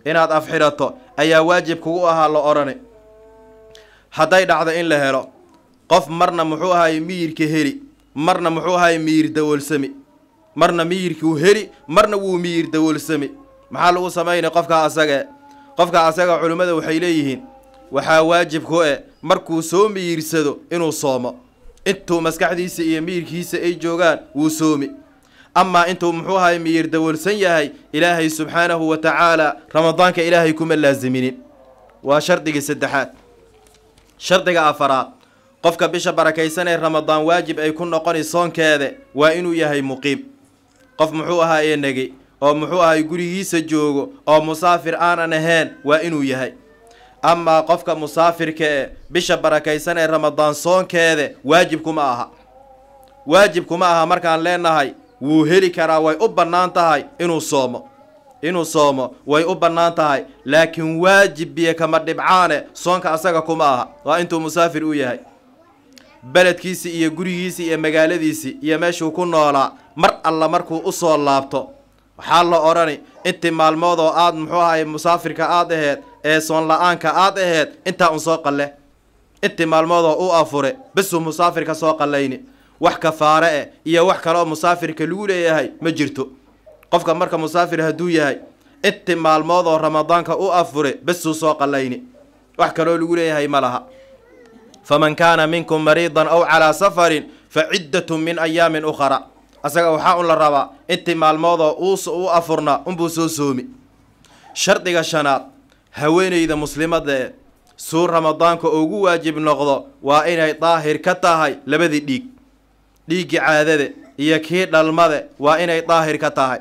[SPEAKER 1] inaad afxidhato ayaa waajib kugu ahaa la odhani hadday dhacdo in la helo qof marna muxuu ahaye miyirka heli marna muxuu ahaye miyir dawoolsami marna miyirkuu heli marna wuu miyir dawoolsami maxaa lagu samaynay qofka asage qofka asaga culimmada waxay leeyihiin waxaa waajib ku e markuu soo miyirsado inuu soomo. Intuu maskaxdiisa iyo miyirkiisa ay joogaan wuu soomi. Amaa intuu muxuu ahaye miyir dawoolsan yahay ilaahay subxaanahu wa tacaala ramadaanka ilaahay kuma laasiminin waa shardigii saddexaad. Shardiga afaraad. Qofka bisha barakaysan ee ramadaan waajib ay ku noqoni soonkeeda waa inuu yahay muqiim. Qof muxuu ahaa ee negey oo muxuu ahay gurigiisa joogo oo musaafir aanan ahayn waa inuu yahay amaa qofka musaafirka e bisha barakaysan ee ramadaan soonkeeda waajib kuma aha. Waajib kuma aha markaan leenahay wuu heli karaa way u bannaan tahay inuu soomo. Inuu soomo way u bannaan tahay. Laakiin waajib biyo kama dhibcaane soonka asaga kuma aha. Waa intuu musaafir u yahay. Beledkiisi iyo gurigiisi iyo magaaladiisi iyo meeshuu ku noolaa mar alla markuu u soo laabto waxaa la odhani intii maalmood oo aad muxuu ahay musaafirka aad aheed ee soon la'aanka aad aheed intaa un soo qalle. Intii maalmood oo u afure besuu musaafirka soo qallayni. Wax kafaare eh iyo wax kaleoo musaafirka lagu leeyahay ma jirto. Qofka marka musaafir hadduu yahay intii maalmood oo ramadaanka u afure besuu soo qallayni. Wax kaloo lagu leeyahay ma laha. Faman kaana minkum mariidan aw calaa safarin fa ciddatun min ayaamin ukhara asaga waxaa un la rabaa intii maalmoodoo u afurna unbuu soo soomi. Shardiga shanaad haweeneyda muslimadda ee suu ramadaanka ugu waajib noqdo waa inay daahir ka tahay labadii dhiig. Dhiiggii caadade iyo kii dhalmade waa inay daahir ka tahay.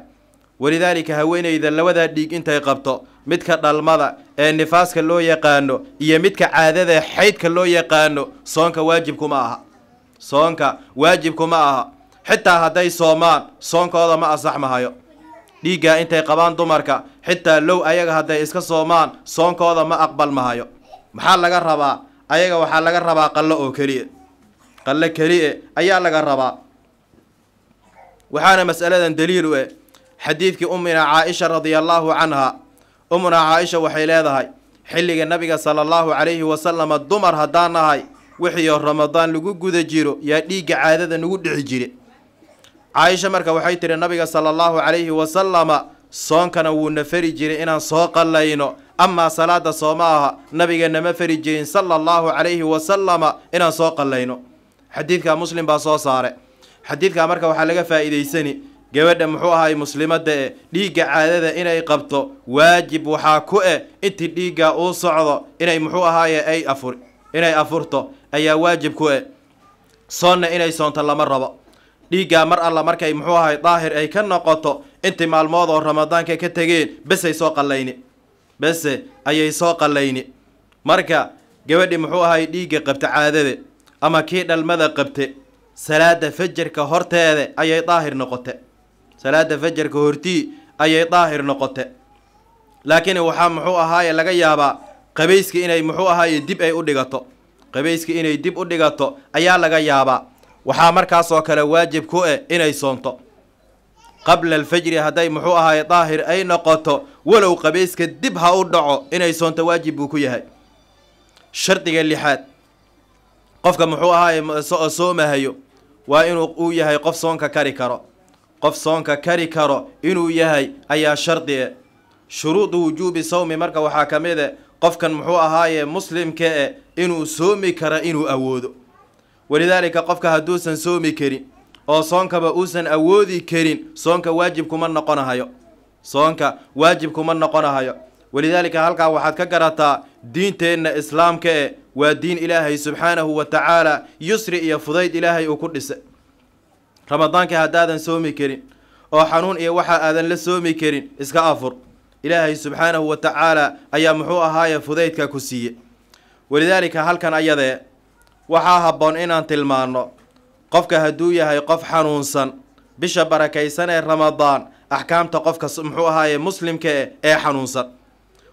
[SPEAKER 1] Walidaalika haweeneyda labadaa dhiig intay qabto midka dhalmada ee nifaaska loo yaqaano iyo midka caadada xaydka loo yaqaano soonka waajib kuma aha. Soonka waajib kuma aha. Xitaa hadday soomaan soonkooda ma asax mahayo dhiiggaa intay qabaan dumarka xitaa low ayaga hadday iska soomaan soonkooda ma aqbal mahayo. Maxaa laga rabaa? Ayaga waxaa laga rabaa qallo oo keliya. Qallo keli-e ayaa laga rabaa. Waxaana mas'aladan daliil u eh. Xadiidkii ummina caa-isha radia allaahu canha ummuna caa-isha waxay leedahay xilliga nabiga sala allahu calayhi wasalama dumar haddaan nahay wixiioo ramadaan lagu guda jiro yaa dhiigga caadada nagu dhici jire caa-isha marka waxay tihi nabiga sala allahu calayhi wasalama soonkana wuuna fari jiray inaan soo qallayno. Amaa salaada sooma aha nabiga nama fari jirin sala allahu calayhi wasalama inaan soo qallayno. Xadiidkaa muslim baa soo saare xadiidkaa marka waxaa laga faa'iidaysani gabadha muxuu ahay muslimadda e dhiigga caadada inay qabto waajib waxaa ku eh intii dhiiggaa uu socdo inay muxuu ahaaye ay afur inay afurto ayaa waajib ku eh. Soonna inay soonto lama rabo dhiiggaa mar alla markay muxuu ahay daahir ay ka noqoto intii maalmood oo ramadaanka ka tegeen besay soo qallayni bese ayay soo qallayni. Marka gabadhii muxuu ahay dhiigga qabta caadade ama kii dhalmada qabte salaada fajarka horteeda ayay daahir noqote. Salaada fajarka hortii ayay daahir noqote. Laakiin waxaa muxuu ahaaye laga yaabaa qabayska inay muxuu ahaaye dib ay u dhigato. Qabayska inay dib u dhigato ayaa laga yaabaa waxaa markaasoo kale waajib ku eh inay soonto. Qabla alfajri hadday muxuu ahaaye daahir ay noqoto walow qabayska dib ha u dhaco inay soonto waajib buu ku yahay. Shardiga lixaad qofka muxuu ahaaye soomahayo waa inuu uu yahay qof soonka kari karo. Qof soonka kari karo inuu yahay ayaa shardi e shuruudu wujuubi sawmi marka waxaa ka mid e qofkan muxuu ahaaye muslimka e inuu soomi karo inuu awoodo walidaalika qofka hadduusan soomi karin oo soonkaba uusan awoodi karin soonka waajib kuma noqonahayo. Soonka waajib kuma noqonahayo. Walidaalika halkaa waxaad ka garataa diinteenna islaamka e waa diin ilaahay subxaanahu wa tacaala yusri iyo fudayd ilaahay uu ku dhisay ramadaanka haddaadan soomi karin oo xanuun iyo waxa aadan la soomi karin iska afur. Ilaahay subxaanahu wa tacaala ayaa muxuu ahaaye fudaydka ku siiye walidaalika halkan ayadee waxaa habboon inaan tilmaanno qofka hadduu yahay qof xanuunsan bisha barakaysan ee ramadaan axkaamta qofka muxuu ahaaye muslimka ee xanuunsan.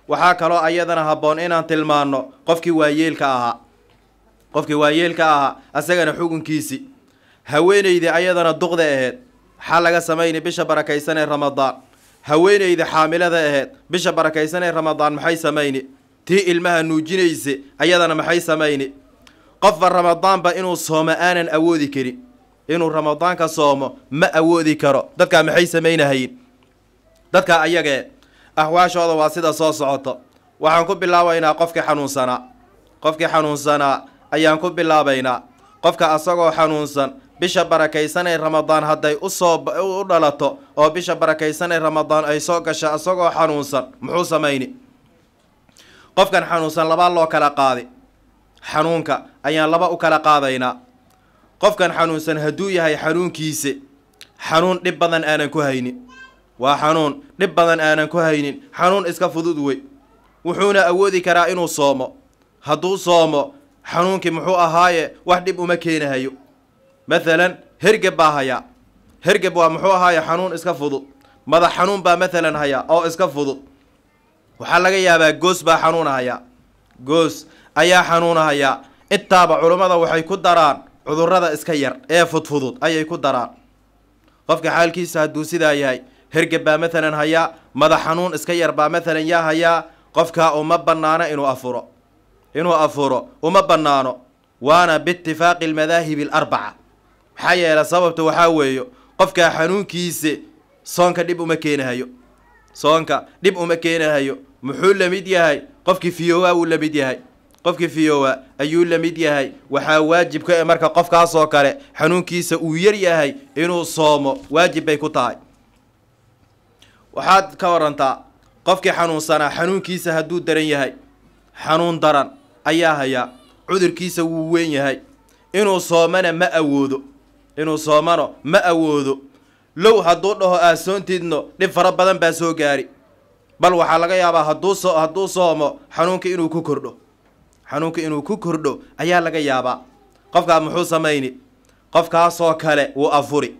[SPEAKER 1] Waxaa kaloo ayadana habboon inaan tilmaanno qofkii waayeelka ahaa. Qofkii waayeelka ahaa asagana xukunkiisi. Haweeneydii ayadana duqda aheyd maxaa laga samaynay bisha barakaysan ee ramadaan. Haweeneyda xaamilada aheyd bisha barakaysan ee ramadaan maxay samayni tii ilmaha nuujinaysa ayadana maxay samayni qofba ramadaanba inuu soomo aanan awoodi karin. Inuu ramadaanka soomo ma awoodi karo. Dadkaa maxay samaynahayin dadka ayagee ahwaashooda waa sida soo socoto. Waxaan ku bilaabaynaa qofkii xanuunsanaa qofkii xanuunsanaa ayaan ku bilaabaynaa. Qofka asagoo xanuunsan bisha barakaysan ee ramadaan hadday u soo u dhalato oo bisha barakaysan ee ramadaan ay soo gasha asagoo xanuunsan muxuu samayni? Qofkan xanuunsan labaa loo kala qaadi xanuunka ayaan laba u kala qaadaynaa qofkan xanuunsan hadduu yahay xanuunkiise xanuun dhib badan aanan ku haynin. Waa xanuun dhib badan aanan ku haynin. Xanuun iska fudud wey. Wuxuuna awoodi karaa inuu soomo. Hadduu soomo xanuunkii muxuu ahaaye wax dhib uma keenahayo. Mathalan hergeb baa hayaa. Hergeb waa muxuu ahaaye xanuun iska fudud. Madax xanuun baa mathalan hayaa oo iska fudud. Waxaa laga yaabaa goos baa xanuunahayaa goos ayaa xanuunahayaa intaaba culummada waxay ku daraan cudurrada iska yar ee fudfudud ayay ku daraan. Qofka xaalkiisa hadduu sidaa yahay hergeb baa mathalan hayaa madax xanuun iska yar baa mathalan yaa hayaa qofkaa uma bannaano inuu afuro. Inuu afuro uma bannaano waana biitifaaqi almadaahibi alarbaca. Maxaa yeele sababta waxaa weeyo qofkaa xanuunkiisa soonka dhib uma keenahayo. Soonka dhib uma keenahayo. Muxuu la mid yahay? Qofkii fiyowa wuu la mid yahay qofkii fiyowa ayuu la mid yahay. Waxaa waajib ka e marka qofkaasoo kale xanuunkiisa uu yar yahay inuu soomo waajib bay ku tahay. Waxaad ka warantaa qofkii xanuunsanaa xanuunkiisa hadduu daran yahay xanuun daran ayaa hayaa cudurkiisa wuu weyn yahay. Inuu soomana ma awoodo inuu soomano ma awoodo. Low hadduu dhaho aa soontiidno dhib fara badan baa soo gaari. Bal waxaa laga yaabaa hadduu so hadduu soomo xanuunka inuu ku kordho xanuunka inuu ku kordho ayaa laga yaabaa. Qofkaa muxuu samayni? Qofkaasoo kale wuu afuri.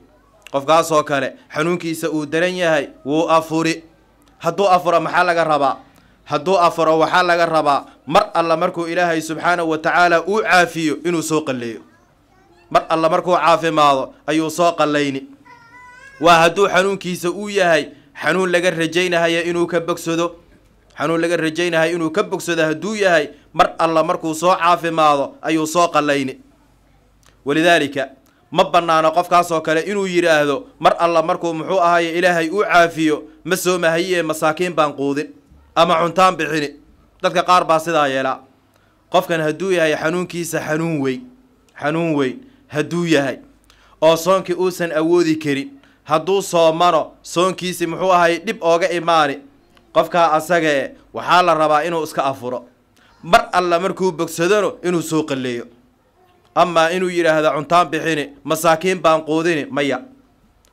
[SPEAKER 1] Qofkaasoo kale xanuunkiisa uu daran yahay wuu afuri. Hadduu afuro maxaa laga rabaa? Hadduu afuro waxaa laga rabaa mar alla markuu ilaahay subxaanahu wa tacaala uu caafiyo inuu soo qalleeyo. Mar alla markuu caafimaado ayuu soo qallayni. Waa hadduu xanuunkiisa uu yahay xanuun laga rajaynahaya inuu ka bogsado xanuun laga rajaynahay inuu ka bogsado hadduu yahay mar alla markuu soo caafimaado ayuu soo qallayni. Walidaalika ma bannaano qofkaasoo kale inuu yidhaahdo mar alla markuu muxuu ahaye ilaahay uu caafiyo ma soomahaye masaakiin baan quudin ama cuntaan bixini. Dadka qaar baa sidaa yeelaa. Qofkan hadduu yahay xanuunkiisa xanuun weyn xanuun weyn hadduu yahay oo soonkii uusan awoodi karin hadduu soomano soonkiisi muxuu ahay dhib ooga imaani qofkaa asaga e waxaa la rabaa inuu iska afuro. Mar alla markuu bogsadano inuu soo qalleeyo amaa inuu yidhaahdo cuntaan bixini masaakiin baan quudini maya.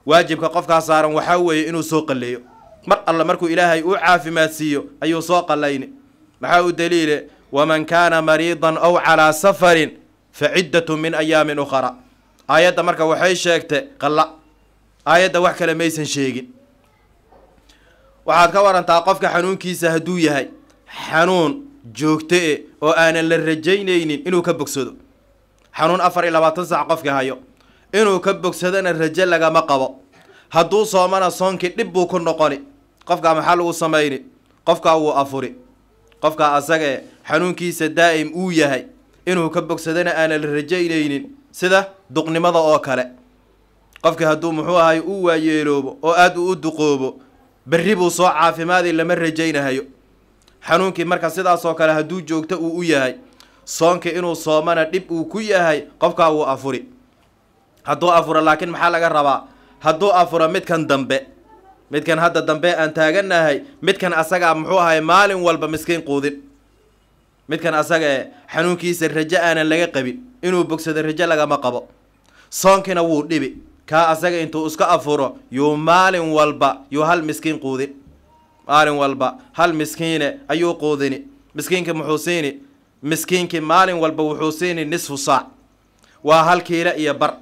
[SPEAKER 1] Waajibka qofkaa saaran waxaa weeye inuu soo qalleeyo mar alla markuu ilaahay uu caafimaadsiiyo ayuu soo qallayni maxaa u daliile waman kaana mariidan aw calaa safarin fa ciddatu min ayaamin ukhra. Aayadda marka waxay sheegtay qalla. Aayadda wax kale maysan sheegin waxaad ka warantaa qofka xanuunkiisa hadduu yahay xanuun joogto e oo aanan la rajaynaynin inuu ka bogsado. Xanuun afar iyo labaatan sac qofka hayo. Inuu ka bogsadona rajo lagama qabo. Hadduu soomana soonkii dhib buu ku noqoni. Qofkaa maxaa lagu samayni? Qofkaa wuu afuri. Qofkaa asagae xanuunkiisa daa'im uu yahay inuu ka bogsadona aanan la rajaynaynin sida duqnimada oo kale. Qofkii hadduu muxuu ahay u waayeeloobo oo aada u u duqoobo berri buu soo caafimaadi lama rajaynahayo. Xanuunkii marka sidaasoo kale hadduu joogto uu u yahay soonkii inuu soomana dhib uu ku yahay qofkaa wuu afuri. Hadduu afuro laakiin maxaa laga rabaa? Hadduu afuro midkan dambe midkan hadda dambe aan taaganahay midkan asagaa muxuu ahay maalin walba miskiin quudin. Midkan asaga e xanuunkiisa rajo aanan laga qabin inuu bogsado rajo lagama qabo. Soonkiina wuu dhibi kaa asaga intuu iska afuro yuu maalin walba yuu hal miskiin quudin maalin walba hal miskiine ayuu quudini. Miskiinki muxuu siini? Miskiinkii maalin walba wuxuu siini nisfu saac. Waa hal kiile iyo bar.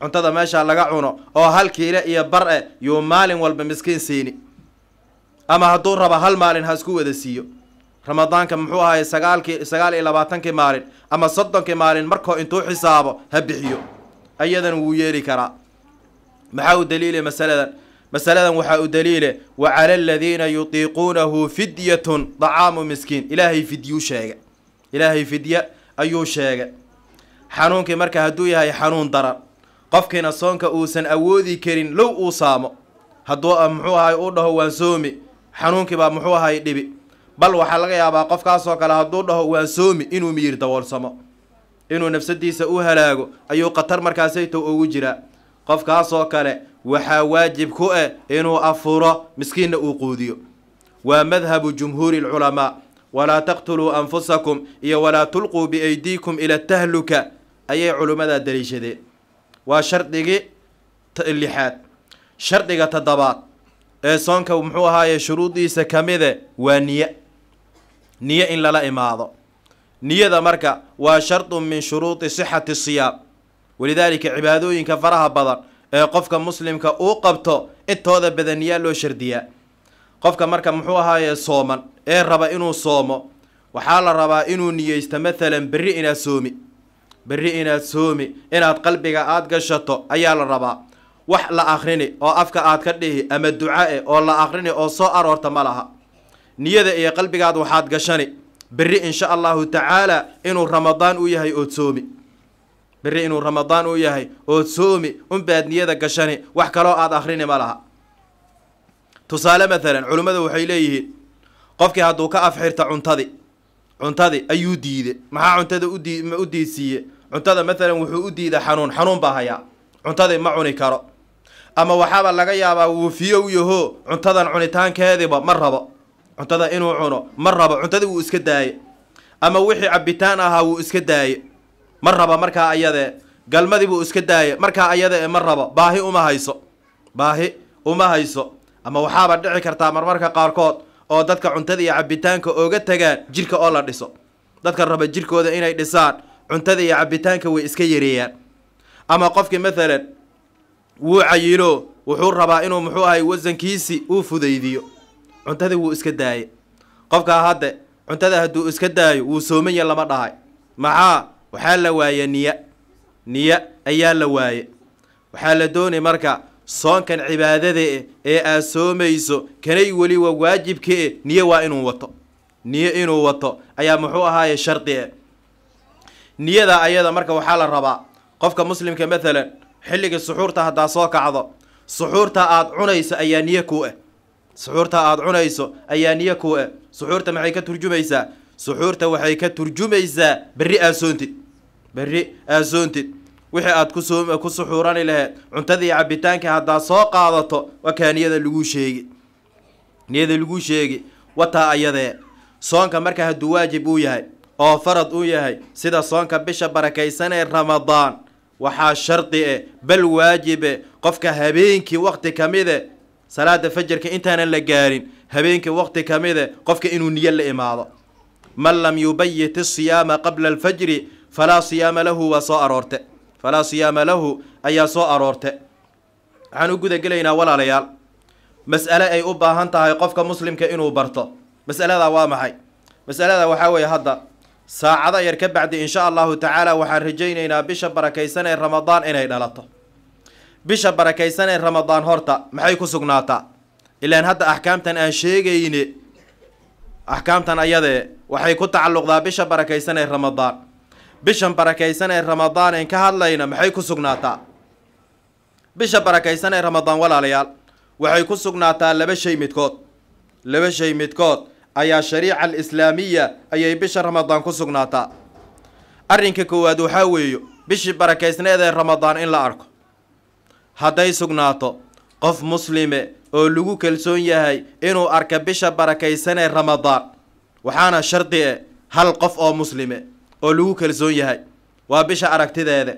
[SPEAKER 1] Cuntada meesha laga cuno oo hal kiile iyo bar eh yuu maalin walba miskiin siini. Ama hadduu raba hal maalin ha isku wada siiyo. Ramadaanka muxuu ahay sagaalkii sagaal iyo labaatankii maalin ama soddonkii maalin markoo intuu xisaabo ha bixiyo. Ayadan wuu yeeli karaa maxaa u daliile masaladan? Masaladan waxaa u daliile wa cala aladiina yutiiquunahu fidyatun dacaamu miskiin. Ilaahay fidyuu sheega. Ilaahay fidya ayuu sheegay xanuunkii marka hadduu yahay xanuun daran qofkiina soonka uusan awoodi karin low uu saamo hadduu muxuu ahay u dhaho waan soomi xanuunkii baa muxuu ahay dhibi. Bal waxaa laga yaabaa qofkaasoo kale hadduu dhaho waan soomi inuu miyir daboolsamo inuu nafsadiisa u halaago ayuu khatar markaasayto ugu jiraa qofkaasoo kale waxaa waajib ku ah inuu afuro miskiinna uu quudiyo. Waa madhabu jumhuuri lculamaa walaa taqtuluu anfusakum iyo walaa tulquu biaydiikum ila tahluka. Ayay culimmadaa daliishadeen. Waa shardigii lixaad. Shardiga toddobaad ee soonka muxuu ahaaye shuruudiisa ka mide waa niye. Niye in lala imaado. Niyada marka waa shardun min shuruudi sixati siyaam walidaalika cibaadooyinka faraha badan ee qofka muslimka uu qabto intooda badan niyaa loo shardiyaa. Qofka marka muxuu ahaaye sooman ee raba inuu soomo waxaa la rabaa inuu niyeysto mathalan berri inaad soomi. Berri inaad soomi inaad qalbiga aada gashato ayaa la rabaa. Wax la akrini oo afka aad ka dhihi ama duca-e oo la akrini oo soo aroorta ma laha. Niyada iyo qalbigaad waxaad gashani. Berri insha allahu tacaala inuu ramadaan u yahay ood soomi berri inuu ramadaan u yahay ood soomi unbaad niyada gashani wax kaloo aada akrini ma laha. Tusaale mathalan culimmadu waxay leeyihiin qofkii hadduu ka afxirta cuntadi cuntadi ayuu diide. Maxaa cuntada udii u diidsiiye cuntada mathalan wuxuu u diida xanuun xanuun baa hayaa. Cuntadii ma cuni karo. Ama waxaaba laga yaabaa wuufiyo u yaho cuntadan cunitaankeediba ma rabo. Cuntada inuu cuno ma rabo cuntadii wuu iska daaye. Ama wixii cabitaan ahaa wuu iska daaye ma rabo markaa ayadee galmadii buu iska daaye markaa ayada ma rabo baahi uma hayso baahi uma hayso ama waxaaba dhici kartaa marmarka qaarkood oo dadka cuntada iyo cabitaanka ooga tagaan jirka oo la dhiso. Dadka raba jirkooda inay dhisaan cuntada iyo cabitaanka way iska yareeyaan. Ama qofkii mathalan wuu cayilo wuxuu rabaa inuu muxuu ahay wasankiisi uu fudaydiyo. Cuntadii wuu iska daaye qofkaa hadde cuntada hadduu iska daayo wuu soomanya lama dhahay. Maxaa waxaa la waaye niya. Niya ayaa la waaye. Waxaa la doonay marka soonkan cibaadada eh ee aad soomayso kanay weliba waajibka eh niye waa inuu wato. Niye inuu wato ayaa muxuu ahaaye shardi eh niyada ayada marka waxaa la rabaa qofka muslimka mathalan xilligii suxuurta haddaa soo kacdo suxuurta aada cunayso ayaa niye ku ah suxuurta aada cunayso ayaa niye ku ah suxuurta maxay ka turjumaysaa? Suxuurta waxay ka turjumaysaa berri aad soontid berri aad soontid wixii aad ku suxuurani laheyd cuntadii cabitaanka haddaad soo qaadato wakaa niyada lagu sheegi. Niyada lagu sheegi wataa ayadee. Soonka marka hadduu waajib uu yahay oo farad uu yahay sida soonka bisha barakaysan ee ramadaan waxaa shardi eh bal waajibe qofka habeenkii waqti ka mide salaada fajarka intaanan la gaarin habeenkii waqti ka mide qofka inuu niyo la imaado. Man lam yubayit isiyaama qabla alfajri falaa siyaama lahu waa soo aroorte falaa siyaama lahu ayaa soo aroorte waxaan u gudagelaynaa walaalayaal mas'ale ay u baahan tahay qofka muslimka inuu barto mas'alada waa maxay masalada waxaa weeye hadda saacado yar ka bacdi insha allahu tacaala waxaan rajaynaynaa bisha barakaysan ee ramadaan inay dhalato bisha barakaysan ee ramadaan horta maxay ku sugnaataa ilaan hadda axkaamtan aan sheegayne axkaamtan ayadee waxay ku tacalluqdaa bisha barakaysan ee ramadaan bishan barakaysan ee ramadaan een ka hadlayna maxay ku sugnaataa? Bisha barakaysan ee ramadaan walaalayaal waxay ku sugnaataa laba shay midkood. Laba shay midkood ayaa shariica alislaamiya ayay bisha ramadaan ku sugnaataa. Arrinka koowaad waxaa weeyo bishii barakaysneed ee ramadaan in la arko. Hadday sugnaato qof muslime oo lagu kalsoon yahay inuu arka bisha barakaysan ee ramadaan waxaana shardi e hal qof oo muslime oo lagu kalsoon yahay. Waa bisha aragtideeda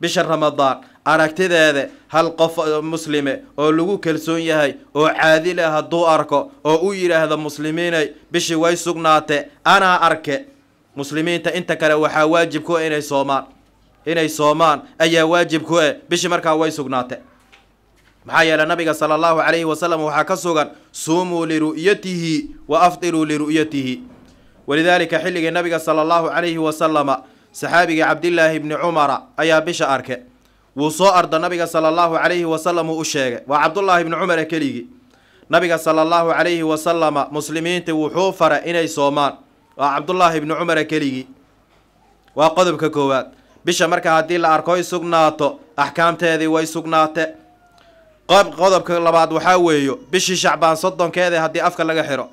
[SPEAKER 1] bisha ramadaan. Aragtideeda hal qof muslime oo lagu kalsoon yahay oo caadile hadduu arko oo u yidhaahdo muslimiinay bishii way sugnaate anaa arke. Muslimiinta inta kale waxaa waajib ku inay soomaan. Inay soomaan ayaa waajib ku eh bishii markaa way sugnaate maxaa yeele nabiga sala allahu calayhi wasalam waxaa ka sugan suumuu liru'yatihi wa afdiruu liru'yatihi walidaalika xilligii nabiga sala allahu calayhi wasalama saxaabigii cabdillaahi bni cumara ayaa bisha arke wuu soo ardo nabiga sala allahu calayhi wasalam uu u sheegay waa cabdullaahi bni cumara keligii. Nabiga sala allahu calayhi wasalama muslimiinta wuxuu fara inay soomaan. Waa cabdullaahi bni cumara keligii. Waa qodobka koowaad. Bisha marka haddii la arko ay sugnaato axkaamteedii way sugnaate qodobka labaad waxaa weeyo bishii shacbaan soddonkeeda haddii afka laga xiro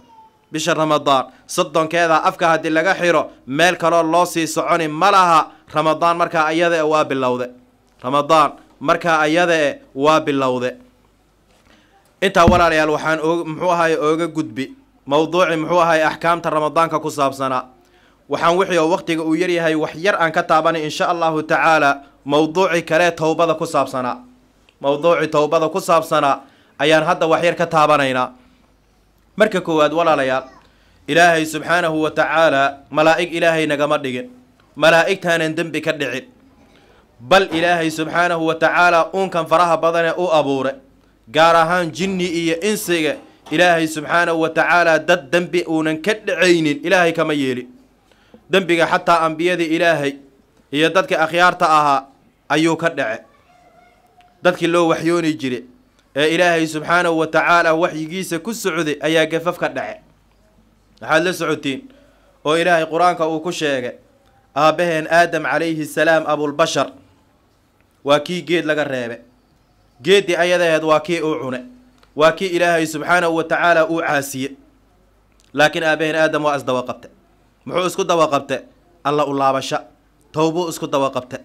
[SPEAKER 1] bisha ramadaan. Soddonkeeda afka haddii laga xiro meel kaloo loo sii soconi ma laha ramadaan markaa ayada e waa bilowde. Ramadaan markaa ayada e waa bilowde. Intaa walaalayaal waxaan muxuu ahaye ooga gudbi. Mowduuci muxuu ahaye axkaamta ramadaanka ku saabsanaa waxaan wixii oo waqtiga uu yaryahay wax yar aan ka taabanay insha allahu tacaala mowduuci kale towbada ku saabsanaa mowduuci towbada ku saabsanaa ayaan hadda wax yar ka taabanaynaa marka koowaad walaalayaal ilaahay subxaanahu wa tacaala malaa'ig ilaahay nagama dhigin. Malaa'igtaanan dembi ka dhicin. Bal ilaahay subxaanahu wa tacaala uunkan faraha badane u abuure gaar ahaan jinni iyo insiga. Ilaahay subxaanahu wa tacaala dad dembi uunan ka dhicaynin ilaahay kama yeelin dembiga xataa ambiyada ilaahay iyo dadka akhyaarta ahaa ayuu ka dhace dadkii loo waxyooni jire ee ilaahay subxaanahu wa tacaala waxyigiisa ku socday ayaa gafaf ka dhace. Waxaad la socotiin oo ilaahay qur'aanka uu ku sheegay aabbaheen aadam calayhi salaam abulbashar waa kii geed laga reebe geeddii ayadaheed waa kii uu cune waa kii ilaahay subxaanahu wa tacaala uu caasiye laakiin aabaheen aadam waa isdaba qabte muxuu isku daba qabte alla u laabasho towbuu isku daba qabte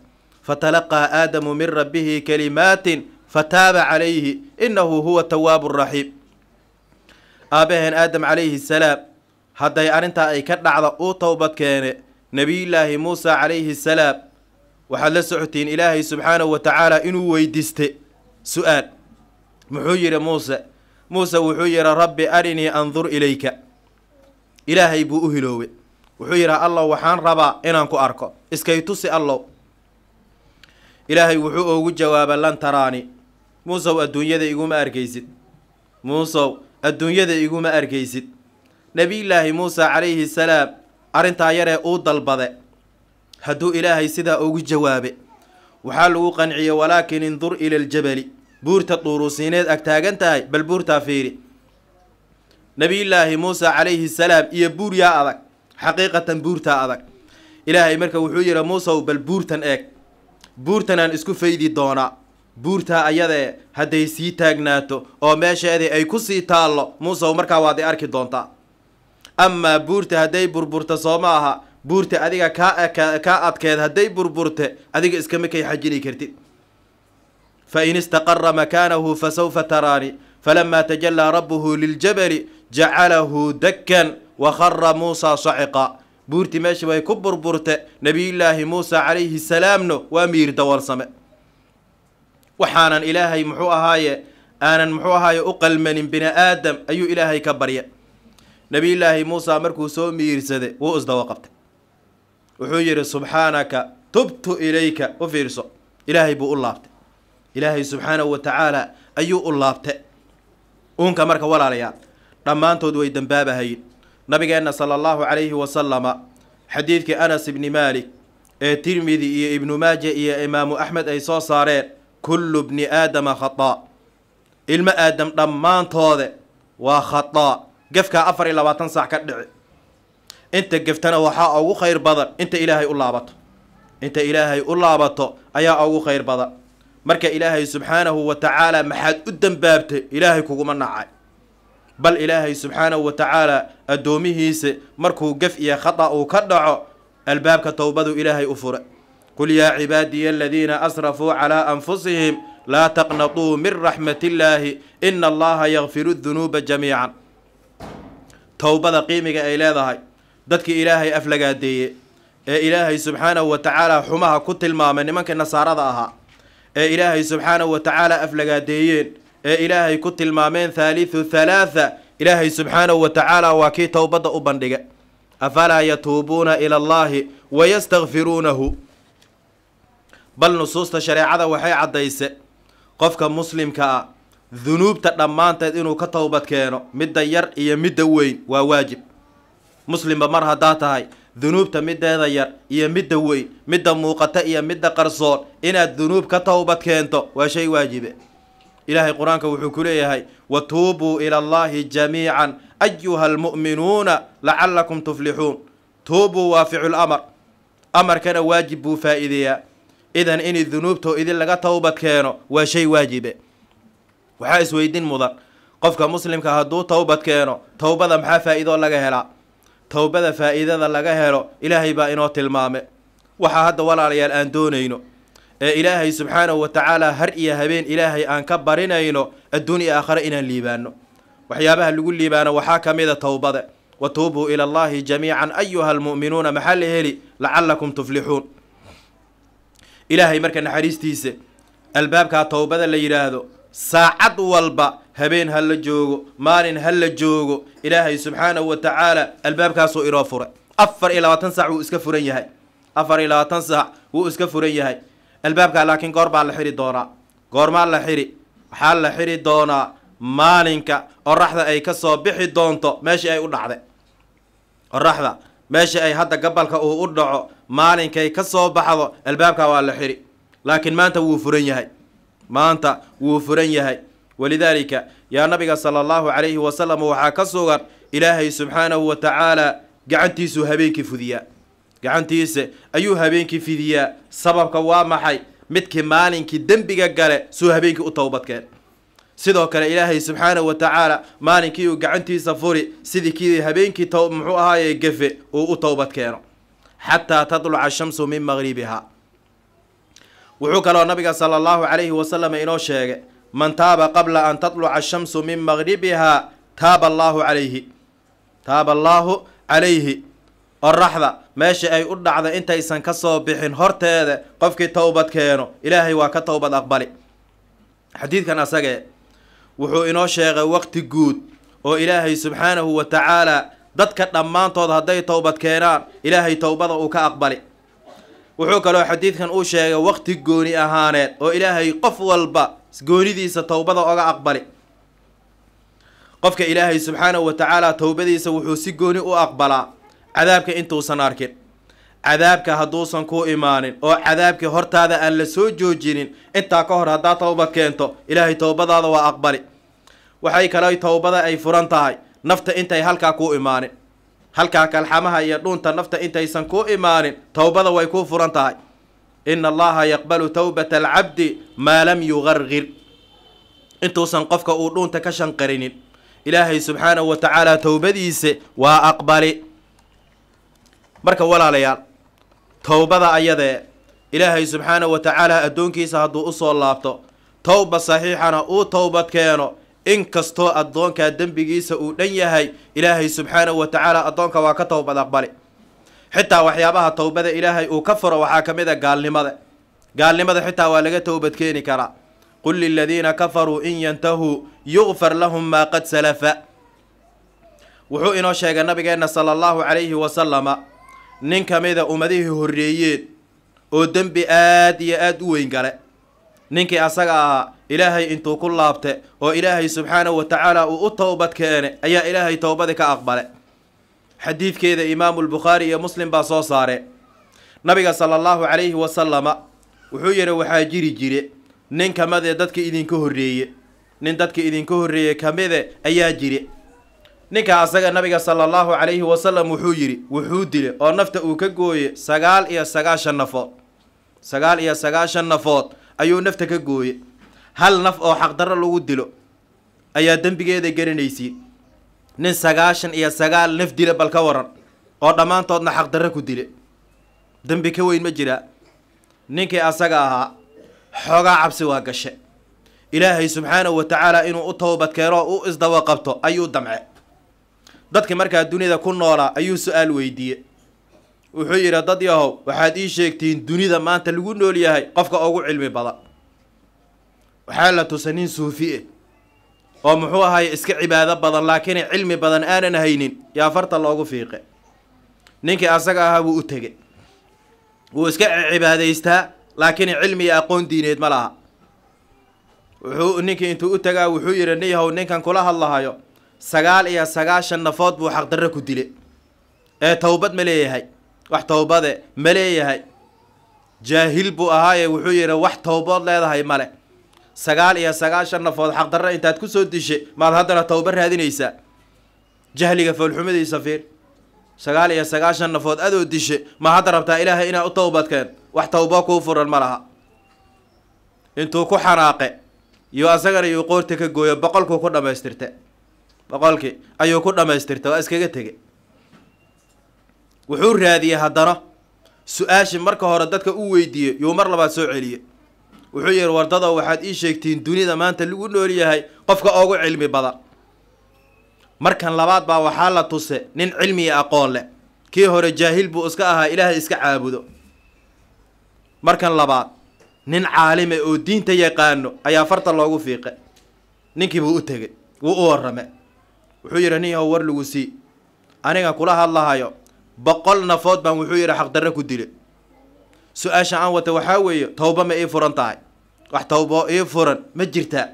[SPEAKER 1] fatalaqaa aadamu min rabbihi kalimaatin fataaba calayhi innahu huwa tawaabu raxiim. Aabaheen aadam calayhi salaam hadday arrintaa ay ka dhacda uu towbad keene nebiyullaahi muusa calayhi salaam waxaad la socotiin ilaahay subxaanahu wa tacaala inuu weydiiste su'aal. Muxuu yidhi muuse muuse wuxuu yidhi rabbi arinii andur ilayka. Ilaahay buu u hiloowe wuxuu yidhi allow waxaan rabaa inaan ku arko. Iskay tusi allow. Ilaahay wuxuu ugu jawaaba lan taraani muusow adduunyada iguma arkaysid. Muusow adduunyada iguma arkaysid. Nebiyullaahi muusa calayhi salaam arrintaa yaree uu dalbade. Hadduu ilaahay sidaa ugu jawaabe waxaa lagu qanciyey walaakin indur ila aljabali. Buurta duurusiineed ag taagan tahay bal buurtaa fiiri. Nebiyullaahi muusa calayhi salaam iyo buur yaa adag xaqiiqatan buurtaa adag. Ilaahay marka wuxuu yidhi muusow bal buurtan eeg. Buurtanaan isku faydi doonaa buurtaa ayadee hadday sii taagnaato oo meesheedii ay ku sii taallo muusow markaa waad i arki doontaa amaa buurta hadday burburta soo ma aha buurta adiga kaa kaa adkeed hadday burburte adiga iskama kay xajini kartid. Fain istaqara makaanahu fasawfa taraani falamaa tajallaa rabbuhu liljabali jacalahu dakkan wakhara muusaa saciqa. Buurtii meeshii way ku burburte nebiyullaahi muusa calayhi salaamno waa miir dawalsame waxaanan ilaahay muxuu ahaaye aanan muxuu ahaaye u qalmanin bini aadam ayuu ilaahay ka barya. Nebiyullaahi muusa markuu soo miirsade wuu isdawa qabtay wuxuu yidhi subxaanaka tubtu ilayka u fiirso. Ilaahay buu u laabtay. Ilaahay subxaanahu wa tacaala ayuu u laabte uunka marka walaalayaal dhammaantood way dembaabahayin nabigeenna sala allahu calayhi wasalama xadiidkii anas ibni maalik ee tirmidi iyo ibnu maaja iyo imaamu axmed ay soo saareen kullu bni aadama khataa ilmo aadam dhammaantoode waa khataa gefkaa afar iyo labaatan saac ka dhici. Inta geftana waxaa ugu khayr badan inta ilaahay u laabato. Inta ilaahay u laabato ayaa ugu khayr badan. Marka ilaahay subxaanahu wa tacaala maxaad u dembaabtay ilaahay kuguma nacay. Bal ilaahay subxaanahu wa tacaala addoomihiisa markuu gef iyo khata uu ka dhaco albaabka towbadu ilaahay u fura qul yaa cibaadiya aladiina asrafuu calaa anfusihim laa taqnatuu min raxmat illaahi ina allaha yakfiru dunuuba jamiican towbada qiimiga ay leedahay dadkii ilaahay aflagaadeeye ee ilaahay subxaanahu wa tacaala xumaha ku tilmaamay nimankii nasaarada ahaa ee ilaahay subxaanahu wa tacaala aflagaadeeyeen ee ilaahay ku tilmaameen thaalithu thalaatha ilaahay subxaanahu wa tacaala waa kii towbadda u bandhiga afalaa yatuubuuna ila allahi wayastakfiruunahu bal nusuusta shareecada waxay caddayse qofka muslimka ah dunuubta dhammaanteed inuu ka towbad keeno midda yar iyo midda weyn waa waajib. Muslimba mar haddaa tahay dunuubta mideeda yar iyo midda weyn midda muuqata iyo midda qarsoon inaad dunuub ka towbad keento waa shay waajibe. Ilaahay qur'aanka wuxuu ku leeyahay watuubuu ila allahi jamiican ayuha almu'minuuna lacalakum tuflixuun. Tuubuu waa ficul amar. Amarkana waajib buu faa'iideeyaa idan in dunuubtoo idin laga towbad keeno waa shay waajibe. Waxaa isweydin mudan. Qofka muslimka hadduu towbad keeno towbada maxaa faa'iidoo laga helaa? Towbada faa'iidada laga helo ilaahay baa inoo tilmaame. Waxaa hadda walaalayaal aan doonayno ee ilaahay subxaanahu wa tacaala har iyo habeen ilaahay aan ka barinayno adduun iyo aakhare inaan liibaano waxyaabaha lagu liibaano waxaa ka mida towbada wa tuubuu ila allahi jamiican ayuha almu'minuuna maxaa la heli? Lacalakum tuflixuun ilaahay marka naxariistiisa albaabkaa towbada la yidhaahdo saacad walba habeen ha la joogo maalin ha la joogo ilaahay subxaanahu wa tacaala albaabkaasuu inoo furay. Afar iyo labaatan saac wuu iska furan yahay. Afar iyo labaatan saac wuu iska furan yahay. Albaabkaa laakiin goor baa la xiri doonaa. Goormaa la xiri? Waxaa la xiri doonaa maalinka qoraxda ay ka soo bixi doonto meeshii ay u dhacday. Qoraxda meeshii ay hadda gabalka uu u dhaco maalinkay ka soo baxdo albaabkaa waa la xiri laakiin maanta wuu furan yahay. Maanta wuu furan yahay. Walidaalika yaa nabiga sala allahu calayhi wasalam waxaa ka sugan ilaahay subxaanahu wa tacaala gacantiisuu habeenkii fudiyaa. Gacantiisa ayuu habeenkii fidiyaa. Sababka waa maxay? Midkii maalinkii dembiga gale suu habeenkii u towbadkeen. Sidoo kale ilaahay subxaanahu wa tacaala maalinkii uu gacantiisa furi sidii kii habeenkii muxuu ahaaye gefe uu u towbad keeno xataa tadluca shamsu min maqribiha wuxuu kaloo nabiga sala allahu calayhi wasalam inoo sheegay man taaba qabla an tatluca ashamsu min maqribiha taaba allaahu calayhi taaba allaahu calayhi qoraxda meesha ay u dhacda intaysan ka soo bixin horteeda qofkii towbad keeno ilaahay waa ka towbad aqbali xadiidkan asagee wuxuu inoo sheegay waqti guud oo ilaahay subxaanahu wa tacaala dadka dhammaantood hadday towbad keenaan ilaahay towbada uu ka aqbali. Wuxuu kaloo xadiidkan uu sheegay waqti gooni ahaaneed oo ilaahay qof walba goonidiisa towbada oga aqbali. Qofka ilaahay subxaanahu wa tacaala towbadiisa wuxuu si gooni u aqbalaa cadaabka intuusan arkin. Cadaabka hadduusan ku imaanin oo cadaabkii hortaada aan la soo joojinin intaa ka hor haddaa towbad keento ilaahay towbadaada waa aqbali. Waxay kaloo towbada ay furan tahay nafta intay halkaa kuu imaanin. Halkaa kalxamaha iyo dhuunta nafta intaysan kuu imaanin towbada way kuu furan tahay. Ina allaha yaqbalu towbata alcabdi maa lam yugargir intuusan qofka uu dhuunta ka shanqarinin. Ilaahay subxaanahu wa tacaala towbadiisa waa aqbali. Marka walaalayaal towbada ayadee ilaahay subxaanahu wa tacaala addoonkiisa hadduu u soo laabto towba saxiixana uu towbad keeno inkastoo addoonkaa dembigiisa uu dhan yahay ilaahay subxaanahu wa tacaala addoonka waa ka towbad aqbali xitaa waxyaabaha towbada ilaahay uu ka furo waxaa ka mid a gaalnimada. Gaalnimada xitaa waa laga towbad keeni karaa. Qul liladiina kafaruu in yantahuu yugfar lahum maa qad salafa. Wuxuu inoo sheegay nabigeenna sala allahu calayhi wasalama nin ka mida ummadihii horreeyeen oo dembi aad iyo aad u weyn gale ninkii asaga ahaa ilaahay intuu ku laabte oo ilaahay subxaanahu wa tacaala uu u towbad keene ayaa ilaahay towbadii ka aqbale. Xadiidkeeda imaamu lbukhaari iyo muslim baa soo saare. Nabiga sala allahu calayhi wasalama wuxuu yidhi waxaa jiri jire nin kamidee dadka idinka horreeye nin dadka idinka horreeye kamide ayaa jire. Ninka asaga nabiga sala allahu calayhi wasalam wuxuu yidhi wuxuu dile oo nafta uu ka gooye sagaal iyo sagaashan nafood. Sagaal iyo sagaashan nafood ayuu nafta ka gooye hal naf oo xaqdarro lagu dilo ayaa dembigeeda garanaysiin nin sagaashan iyo sagaal naf dila bal ka waran oo dhammaantoodna xaqdarro ku dile. Dembi ka weyn ma jiraa ninkii asaga ahaa xoogaa cabsi waa gashe. Ilaahay subxaanahu wa tacaala inuu u towbad keeno oo u isdawa qabto ayuu damce. Dadki markaa dunida ku noolaa ayuu su'aal weydiiye wuxuu yidhi dad yahow waxaad ii sheegtiin dunida maanta lagu nool yahay qofka ugu cilmi badan waxaa la tusa nin suufi eh oo muxuu ahaye iska cibaado badan laakiin cilmi badan aanan haynin yaa farta loogu fiiqe. Ninkii asaga ahaa wuu u tege wuu iska cibaadaystaa laakiin cilmi iyo aqoon diineed ma laha. Wuxuu ninkii intuu u tagaa wuxuu yidhi nin yahow ninkan kula hadlahayo. Sagaal iyo sagaashan nafood buu xaqdarro ku dile ee towbad ma leeyahay. Wax towbade ma leeyahay. Jaahil buu ahaaye wuxuu yidhi. Wax towbood leedahay male sagaal iyo sagaashan nafood. Xaqdarro intaad ku soo dishe maad haddana towba raadinaysaa. Jahliga foolxumadiisa fiir. Sagaal iyo sagaashan nafood adoo dishe ma hadda rabtaa ilaahay inaad u towbadkeen wax towbo kuu furan ma laha. Intuu ku xanaaqe iyo asagana yuu qoorta ka gooyo boqolkuu ku dhamaystirte. Boqolkii ayuu ku dhamaystirta waa iskaga tege. Wuxuu raadiyey haddana. Su'aashii marka hore dadka u weydiiyey yuu mar labaad soo celiye wuxuu yihi wardadoo waxaad ii sheegtiin dunida maanta lagu nool yahay qofka ugu cilmi badan. Markan labaad baa waxaa la tuse nin cilmi aqoon leh. Kii hore jaahil buu iska ahaa ilaahay iska caabudo. Markan labaad nin caalime oo diinta yaqaano ayaa farta loogu fiiqe ninkiibuu u tegey wuu u warrame wuxuu yidhi nin yahow war lagu sii. Aniga kula hadlahayo boqol nafood baan wuxuu yidhi xaqdarre ku dile. Su'aasha aan wata waxaa weeye towba ma ii furan tahay wax towbo ii furan ma jirtaa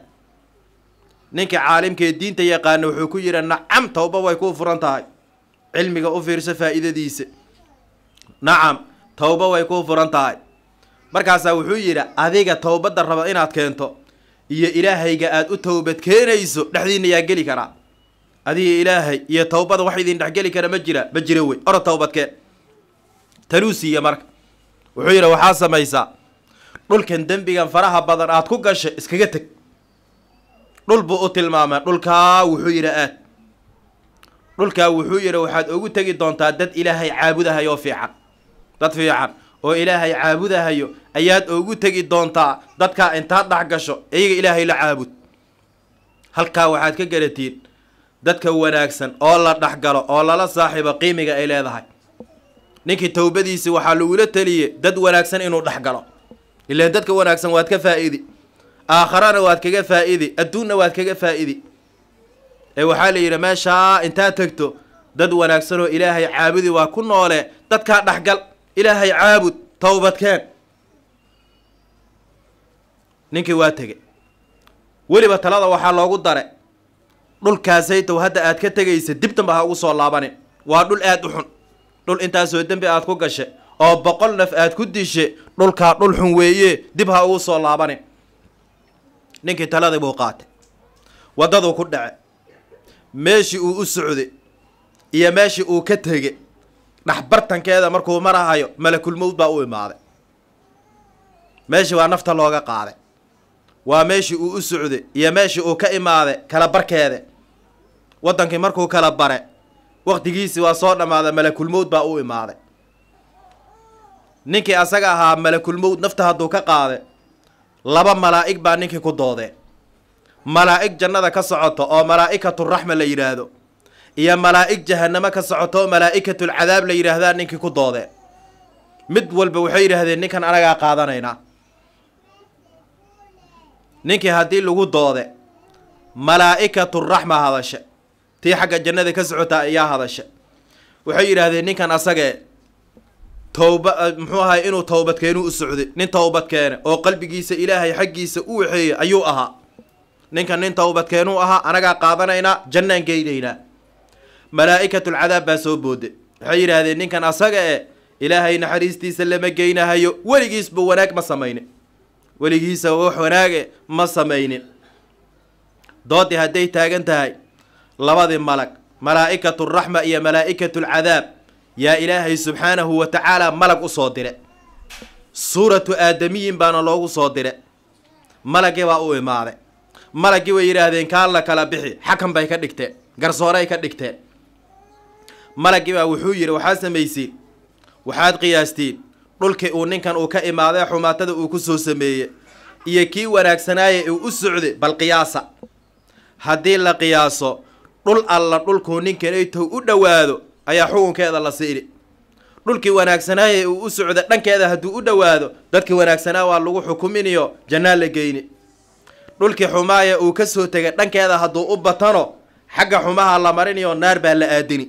[SPEAKER 1] ninka caalimkaee diinta yaqaana wuxuu ku yidhi nacam towba way kuu furan tahay. Cilmiga u fiirso faa'iidadiisa. Nacam towba way kuu furan tahay. Markaasaa wuxuu yidhi adiga towbadda raba inaad keento iyo ilaahayga aada u towbad keenayso dhexdiina yaa geli karaa. Adiga ilaahay iyo towbada wax idin dhexgeli kara ma jira ma jira wey. Ora towbadkeen tanuu siiya marka. Wuxuu yidhi waxaa samaysaa dhulkan dembigan faraha badan aad ku gashay iskaga teg dhul buu u tilmaamay dhulkaa wuxuu yidhi aad. Dhulkaa wuxuu yidhi waxaad ugu tegi doontaa dad ilaahay caabudahayo fiican. Dad fiican. Oo ilaahay caabudahayo ayaad ugu tegi doontaa dadkaa intaad dhex gasho iyaga ilaahay la caabud. Halkaa waxaad ka garatiin dadka wanaagsan oo la dhexgalo oo lala saaxiibo qiimiga ay leedahay. Ninkii towbadiisi waxaa lagula teliyey dad wanaagsan inuu dhexgalo ilaan dadka wanaagsan waad ka faa-idi aakharana waad kaga faa-idi adduunna waad kaga faa-idi ee waxaa la yidhi meeshaa intaad tegto dad wanaagsanoo ilaahay caabudi waa ku noole dadkaa dhexgal ilaahay caabud towbadkeen ninkii waa tege weliba talada waxaa loogu dare dhulkaasaytow hadda aad ka tegaysa dib damba ha ugu soo laabanin waa dhul aada u xun. Dhul intaasoo dembi aad ku gashe oo boqol naf aad ku dishe dhulkaa dhul xun weeye dib ha ugu soo laabanin ninkii taladii buu qaatay. Waddaduu ku dhace. Meeshii uu u socday iyo meeshii uu ka tege. Dhexbartankeeda markuu marahayo malakulmowd baa u imaaday. Meeshii waa nafta looga qaaday. Waa meeshii uu u socday iyo meeshii uu ka imaaday kala barkeede. Waddankii markuu kala bare waktigiisii waa soo dhammaaday malakulmowd baa u imaaday ninkii asaga ahaa malakulmowd nafta hadduu ka qaaday laba malaa'ig baa ninkii ku doodeen malaa'ig jannada ka socoto oo malaa'ikaturaxma la yidhaahdo iyo malaa'ig jahanamo ka socoto oo malaa'ikatulcadaab la yidhaahdaa ninkii ku doodeen mid walba waxay yidhaahdeen ninkan anagaa qaadanaynaa ninkii haddii lagu doode malaa'ikaturaxma hadashe tii xagga jannada ka socotaa ayaa hadashe. Waxay yidhaahdeen ninkan asagee towba muxuu ahay inuu towbadkeenu u socday. Nin towbad keene oo qalbigiisa ilaahay xaggiisa u waxeeyey ayuu ahaa. Ninkan nin towbadkeenuu ahaa anagaa qaadanaynaa jannaan geynaynaa malaa'ikatulcadaab baa soo booday waxay yidhaahdeen ninkan asaga e ilaahay naxariistiisa lama geynahayo. Weligiisba wanaag ma samaynin. Weligiisa wax wanaage ma samaynin. Doodii hadday taagan tahay labadii malag malaa'ikaturaxma iyo malaa'ikatulcadaab yaa ilaahay subxaanahu wa tacaala malag u soo dire. Suuratu aadamiyin baana loogu soo dire. Malagii baa u imaaday. Malaggii way yidhaahdeen kaan la kala bixi xakan bay ka dhigteen garsooray ka dhigteen malaggii baa wuxuu yidhi waxaad samaysiin waxaad qiyaastiin dhulkii uu ninkan uu ka imaaday xumaatada uu ku soo sameeyey iyo kii wanaagsanaaye uu u socday bal qiyaasa. Haddii la qiyaaso dhul alla dhulkuu ninkan aytow u dhowaado ayaa xukunkeeda la siini dhulkii wanaagsanaaye uu u socda dhankeeda hadduu u dhowaado dadkii wanaagsanaa waa lagu xukuminiyo jannaa la geyni. Dhulkii xumaaya uu ka soo tegay dhankeeda hadduu u batano xagga xumaha la marinayo naar baa la aadini.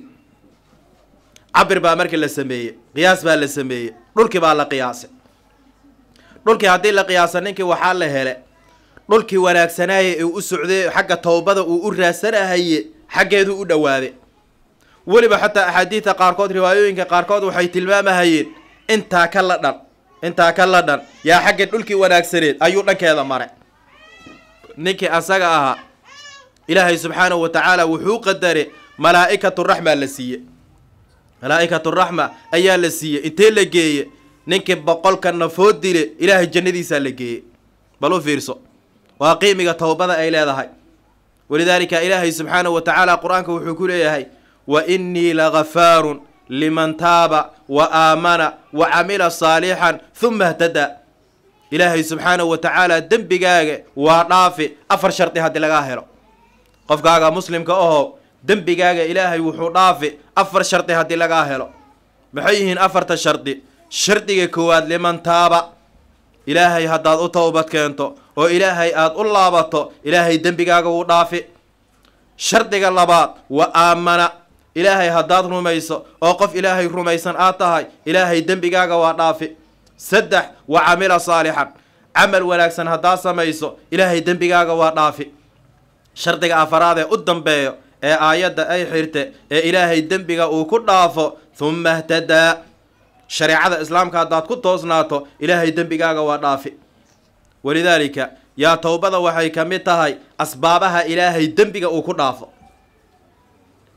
[SPEAKER 1] Cabir baa markii la sameeyey qiyaas baa la sameeyey dhulkii baa la qiyaasay. Dhulkii haddii la qiyaasa ninkii waxaa la hele dhulkii wanaagsanaaye ee u socday xagga towbada uu u raadsanahaye xaggeeduu u dhowaaday weliba xataa axaadiidta qaarkood riwaayooyinka qaarkood waxay tilmaamahayeen intaa ka la dhan intaa ka la dhan yaa xagga dhulkii wanaagsaneed ayuu dhankeeda maray. Ninkii asaga ahaa ilaahay subxaanahu wa tacaala wuxuu qadaray malaa'ikaturaxma la siiye malaa'ikaturaxma ayaa la siiyey intee la geeye ninkii boqolka nafood dile ilaahay jannadiisaa la geeyey. Bal u fiirso waa qiimiga towbada ay leedahay. Walidaalika ilaahay subxaanahu wa tacaala qur'aanka wuxuu ku leeyahay wa innii lagafaarun liman taaba wa aamana wa camila saalixan huma htadaa ilaahay subxaanahu wa tacaala dembigaaga waa dhaafi afar shardi haddii lagaa helo. Qofkaaga muslimka aho dembigaaga ilaahay wuxuu dhaafi afar shardi haddii lagaa helo. Maxay yihiin afarta shardi shardiga koowaad liman taaba. Ilaahay haddaad u towbad keento oo ilaahay aada u laabato ilaahay dembigaaga wuu dhaafi. Shardiga labaad wa aamana ilaahay haddaad rumayso oo qof ilaahay rumaysan aad tahay ilaahay dembigaaga waa dhaafi. Saddex wa camila saalixan camal wanaagsan haddaad samayso ilaahay dembigaaga waa dhaafi. Shardiga afaraad ee u dambeeyo ee aayadda ay xirte ee ilaahay dembiga uu ku dhaafo humma htadaa shareecada islaamka haddaad ku toosnaato ilaahay dembigaaga waa dhaafi. Walidaalika yaa towbada waxay ka mid tahay asbaabaha ilaahay dembiga uu ku dhaafo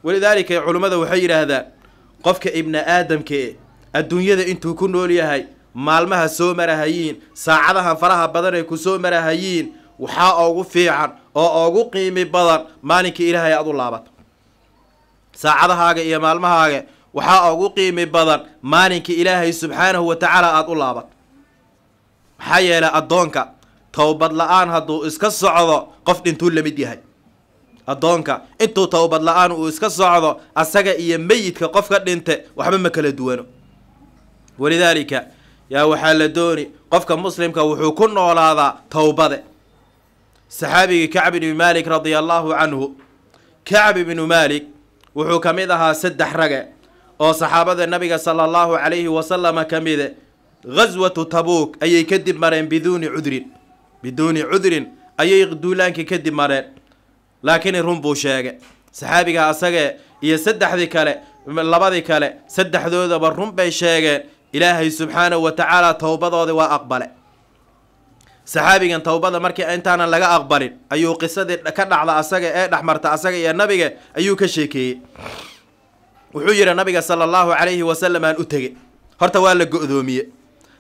[SPEAKER 1] walidaalika culummada waxay yidhaahdaan qofka ibni aadamka e adduunyada intuu ku nool yahay maalmaha soo marahayiin saacadahan faraha badan ay ku soo marahayiin waxaa ugu fiican oo ugu qiimi badan maalinkii ilaahay aada u laabato. Saacadahaaga iyo maalmahaaga waxaa ugu qiimi badan maalinkii ilaahay subxaanahu wa tacaala aada u laabato. Maxaa yeelay addoonka towbad la'aan hadduu iska socdo qof dhintuu la mid yahay addoonka intuu towbad la'aan uu iska socdo asaga iyo meyidka qofka dhinte waxba ma kala duwano. Walidaalika yaa waxaa la dooni qofka muslimka wuxuu ku noolaadaa towbade saxaabigii kacb ibni maalik radia allaahu canhu kacb ibnu maalik wuxuu ka mid ahaa saddex rage oo saxaabada nabiga sala allahu calayhi wasalama ka mide ghaswatu tabuuk ayay kadib mareen biduuni cudrin. Biduuni cudrin ayay duulaankii kadib mareen laakiin run buu sheegay. Saxaabiga asagee iyo saddexdii kale labadii kale saddexdoodaba run bay sheegeen. Ilaahay subxaanahu wa tacaala towbadoodi waa aqbale saxaabigan towbada markii intaanan laga aqbalin ayuu qisadii ka dhacda asaga ee dhexmarta asaga iyo nabiga ayuu ka sheekeeyey. Wuxuu yidhi nabiga sala allahu calayhi wasalam aan u tege horta waa la go-doomiye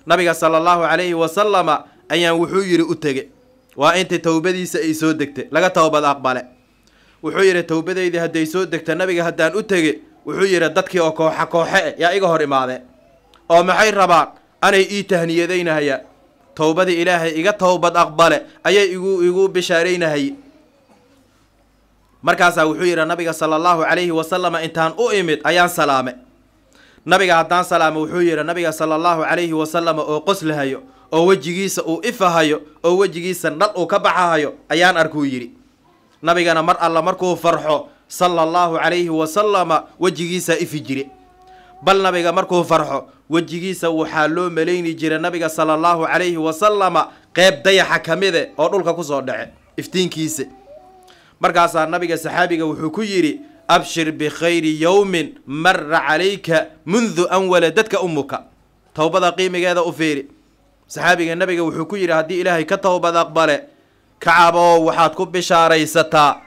[SPEAKER 1] nabiga sala allahu calayhi wasalama ayaan wuxuu yidhi u tege waa intii towbadiisa ay soo degtay. Laga towbad aqbale wuxuu yidhi towbadeydii hadday soo degta nabiga haddaan u tege. Wuxuu yidhi dadkii oo kooxa kooxe eh yaa iga hor imaadeen oo maxay rabaan? Anay ii tahniyadaynahayaan towbadii ilaahay iga towbad aqbale ayay igu igu bishaaraynahay markaasaa wuxuu yidhi nabiga sala allahu calayhi wasalama intaan u imid ayaan salaame. Nabiga haddaan salaame wuxuu yidhi nabiga sala allahu calayhi wasalama oo qoslahayo oo wejigiisa uu ifahayo oo wejigiisa dhal uu ka baxahayo ayaan arkuu yidhi. Nabigana mar alla markuu farxo sala allahu calayhi wasalama wejigiisaa ifi jire. Bal nabiga markuu farxo wejigiisa waxaa loo malayni jiray nabiga sala allahu calayhi wasalama qeyb dayaxa ka mide oo dhulka ku soo dhace iftiinkiisa markaasaa nabiga saxaabiga wuxuu ku yidhi abshir bikhayri yowmin mara calayka mundu an waladadka umuka towbada qiimigeeda u fiiri saxaabiga nabiga wuxuu ku yidhi haddii ilaahay ka towbad aqbale kacabow waxaad ku bishaaraysataa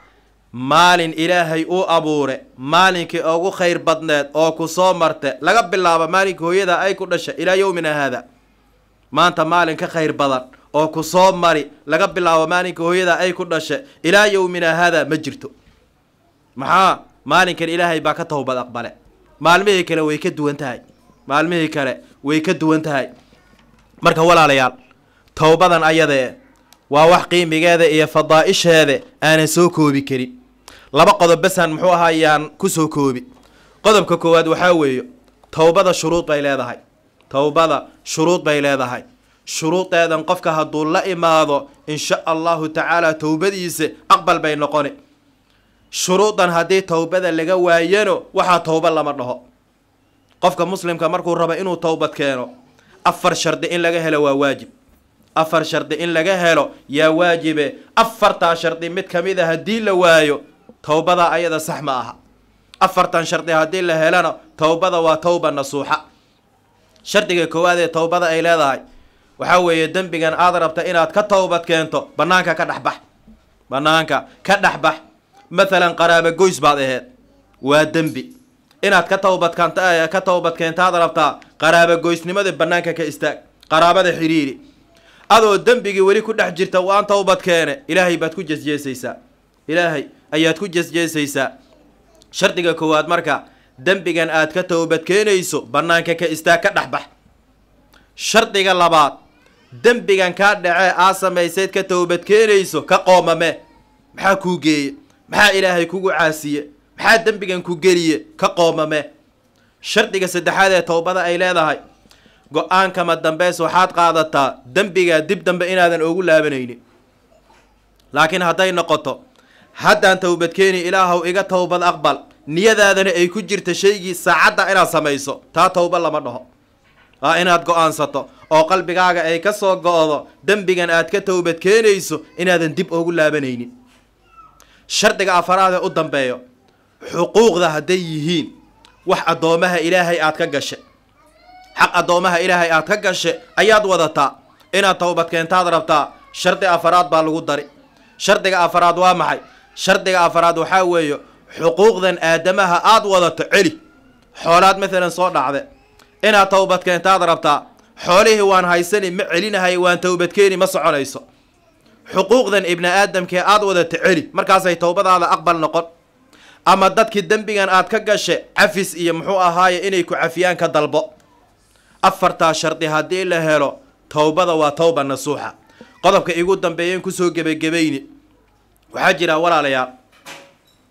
[SPEAKER 1] maalin ilaahay uu abuure maalinkii ugu khayr badneed oo ku soo marte laga bilaabo maalinka hooyada ay ku dhasha ilaa yowmina haada. Maanta maalin ka khayr badan oo ku soo mari laga bilaabo maalinka hooyada ay ku dhasha ilaa yowmina haada ma jirto. Maxaa? Maalinkan ilaahay baa ka towbad aqbale. Maalmihii kale way ka duwan tahay. Maalmihii kale way ka duwan tahay marka walaalayaal towbadan ayadee waa wax qiimigeeda iyo fadaa-isheeda aanan soo koobi karin. Laba qodob basan muxuu ku soo koobi. Qodobka koowaad waxaa weeye towbada shuruud bay leedahay. Towbada shuruud bay leedahay. Shuruudeedan qofka hadduu la imaado insha allahu tacaala towbadiisa aqbal bay noqoni shuruudan haddii towbada laga waayano waxaa towba lama dhaho. Qofka muslimka markuu rabo inuu towbad keeno afar shardi in laga helo waa waajib. Afar shardi in laga helo yaa waajibe. Afartaa shardi mid ka mid a haddii la waayo towbada ayada sax ma aha. Afartan shardi haddii la helana towbada waa towba nasuuxa. Shardiga koowaad ee towbada ay leedahay waxaa weeye dembigan aad rabta inaad ka towbad keento banaanka ka dhexbax. Banaanka ka dhexbax. Mathalan qaraaba goys baad aheed. Waa dembi inaad ka towbadkant ka towbad keentaad rabtaa qaraaba goysnimada banaanka ka istaag qaraabada xidhiiri adoo dembigii weli ku dhex jirta waan towbad keene. Ilaahay baad ku jesjeesaysaa ilaahay ayaad ku jesjeesaysaa shardiga koowaad marka dembigan aad ka towbad keenayso banaanka ka istaag ka dhexbax. Shardiga labaad dembigan kaa dhacee aad samaysayd ka towbad keenayso ka qoomame. Maxaa kuu geeye? Maxaa ilaahay kugu caasiye maxaa dembigan ku geliye ka qoomame? Shardiga saddexaad ee towbada ay leedahay go'aankama dambeys waxaad qaadataa dembiga dib dambe inaadan ogu laabanaynin. Laakiin hadday noqoto haddaan towbad keeni ilaahow iga towbad aqbal. Niyadaadana ay ku jirta shaygii saacadda inaad samayso taa towba lama dhaho. Waa inaad go'aansato oo qalbigaaga ay ka soo go-do dembigan aad ka towbad keenayso inaadan dib ogu laabanaynin. Shardiga afaraad ee u dambeeyo xuquuqda hadday yihiin wax addoomaha ilaahay aad ka gashe. Xaq addoomaha ilaahay aad ka gashe ayaad wadataa inaad towbad keentaad rabtaa shardi afaraad baa lagu dari. Shardiga afaraad waa maxay? Shardiga afaraad waxaa weeye xuquuqdan aadamaha aad wadato celi. Xoolaad maalan soo dhacde inaad towbad keentaad rabtaa xoolihii waan haysani ma celinahay waan towbad keeni ma soconayso. Xuquuqdan ibni aadamkee aad wadato celi markaasay towbadaada aqbal noqon ama dadkii dembigan aad ka gashe cafis iyo muxuu ahaaye inay ku cafiyaan ka dalbo. Afartaa shardi haddii la helo towbada waa towba nasuuxa. Qodobka igu dambeeyeen ku soo gebagebayni waxaa jira walaalayaal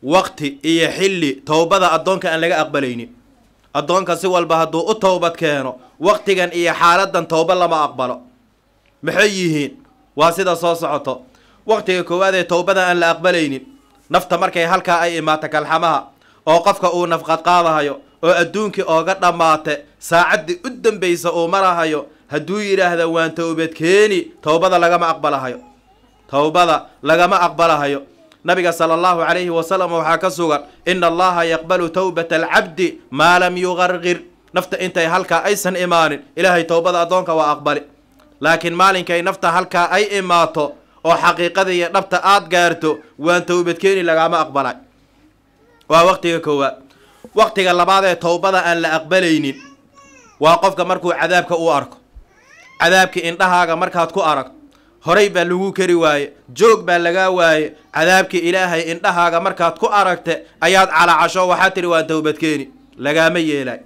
[SPEAKER 1] waqti iyo xilli towbada addoonka aan laga aqbalaynin addoonka si walba hadduu u towbad keeno waqtigan iyo xaaladan towba lama aqbalo. Maxay yihiin? Waa sida soo socoto. Waqtiga koowaad ee towbada aan la aqbalaynin nafta markay halkaa ay imaato kalxamaha oo qofka uu nafqad qaadahayo oo adduunkii ooga dhammaate saacaddii u dambaysa uu marahayo hadduu yidhaahda waan towbad keeni towbada lagama aqbalahayo. Towbada lagama aqbalahayo. Nabiga sala allahu calayhi wasalam waxaa ka sugan ina allaha yaqbalu towbata alcabdi maa lam yuqarqir nafta intay halkaa aysan imaanin ilaahay towbada addoonka waa aqbali. Laakiin maalinkay nafta halkaa ay imaato oo xaqiiqada iyo dhabta aad gaarto waan towbad keeni lagama aqbalay. Waa waqtiga koowaad. Waqtiga labaad ee towbada aan la aqbalaynin waa qofka markuu cadaabka u arko. Cadaabkii indhahaaga markaad ku aragto horay baa lagu kari waaye joog baa lagaa waaye cadaabkii ilaahay indhahaaga markaad ku aragte ayaad calacasho waxaa tidhi waan towbad keeni lagaama yeelay.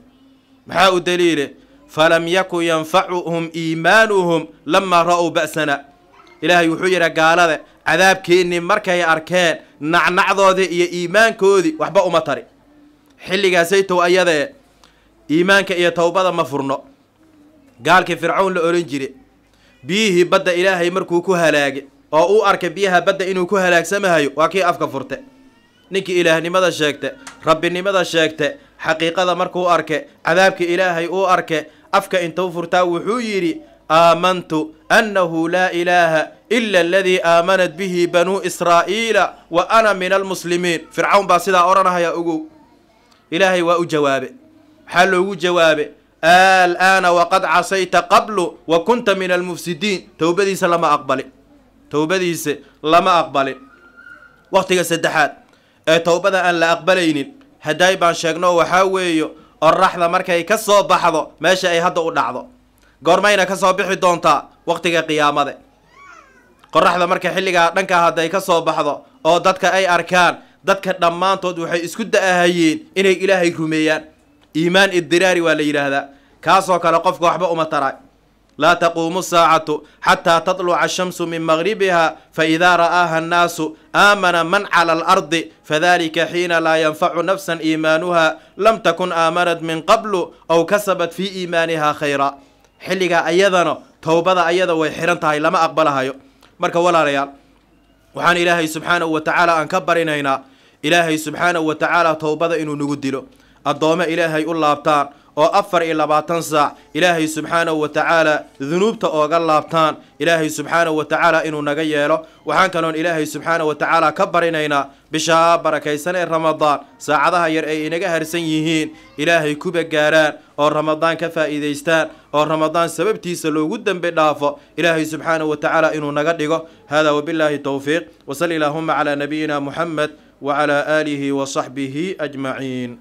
[SPEAKER 1] Maxaa u daliile? Falam yakun yanfacuhum iimaanuhum lamaa ra'uu ba'sana ilaahay wuxuu yidhi gaalada cadaabkeennii markay arkeen nacnacdoodii iyo iimaankoodii waxba uma tari. Xilligaasay tow ayadee iimaanka iyo towbada ma furno. Gaalkii fircawn la odhan jire biyihii badda ilaahay markuu ku halaagay oo uu arkay biyaha badda inuu ku halaagsamahayo waa kii afka furte ninkii ilaahnimada sheegte rabbinimada sheegte xaqiiqada markuu arke cadaabkii ilaahay uu arke afka intuu furtaa wuxuu yidhi aamantu annahu laa ilaaha ila aladii aamanat bihi banuu israa'iila wa ana min almuslimiin fircawn baa sidaa odhanahaya ogow ilaahay waa u jawaabe waxaa loogu jawaabe al'aana waqad casayta qablu wa kunta min almufsidiin towbadiisa lama aqbalin towbadiisa lama aqbalin wakhtiga saddexaad ee towbada aan la aqbalaynin haddaay baan sheegno waxaa weeyo oraxda markay ka soo baxdo wakhtiga qiyaamade. Qoraxda marka xilligaa dhankaa hadday ka soo baxdo oo dadka ay arkaan dadka dhammaantood waxay isku da'ahayeen inay ilaahay rumeeyaan. Iimaan idiraari waa la yidhaahdaa kaasoo kale qofka waxba uma taray. Laa taquumu saacatu xataa tatluca ashamsu min magribiha faidaa ra'aaha annaasu aamana man cala alardi fadalika xiina laa yanfacu nafsan iimaanuha lam takun aamanat min qablu aw kasabat fii iimaaniha khayra. Xilligaa ayadana towbada ayada way xihan tahay lama aqbalahayo. Marka walaalayaal waxaan ilaahay subxaanahu wa tacaala aan ka barinaynaa ilaahay subxaanahu wa tacaala towbada inuu nagu dilo addoome ilaahay u laabtaan oo afar iyo labaatan saac ilaahay subxaanahu wa tacaala dunuubta ooga laabtaan ilaahay subxaanahu wa tacaala inuu naga yeelo. Waxaan kaloon ilaahay subxaanahu wa tacaala ka barinaynaa bishaa barakaysan ee ramadaan saacadaha yar ay inaga harsan yihiin ilaahay kuba gaaraan oo ramadaan ka faa'iidaystaan oo ramadaan sababtiisa loogu dembi dhaafo ilaahay subxaanahu wa tacaala inuu naga dhigo. Hada wabillaahi towfiiq wasali ilaahuma calaa nabiyina muxamed wacalaa aalihi wa saxbihi ajmaciin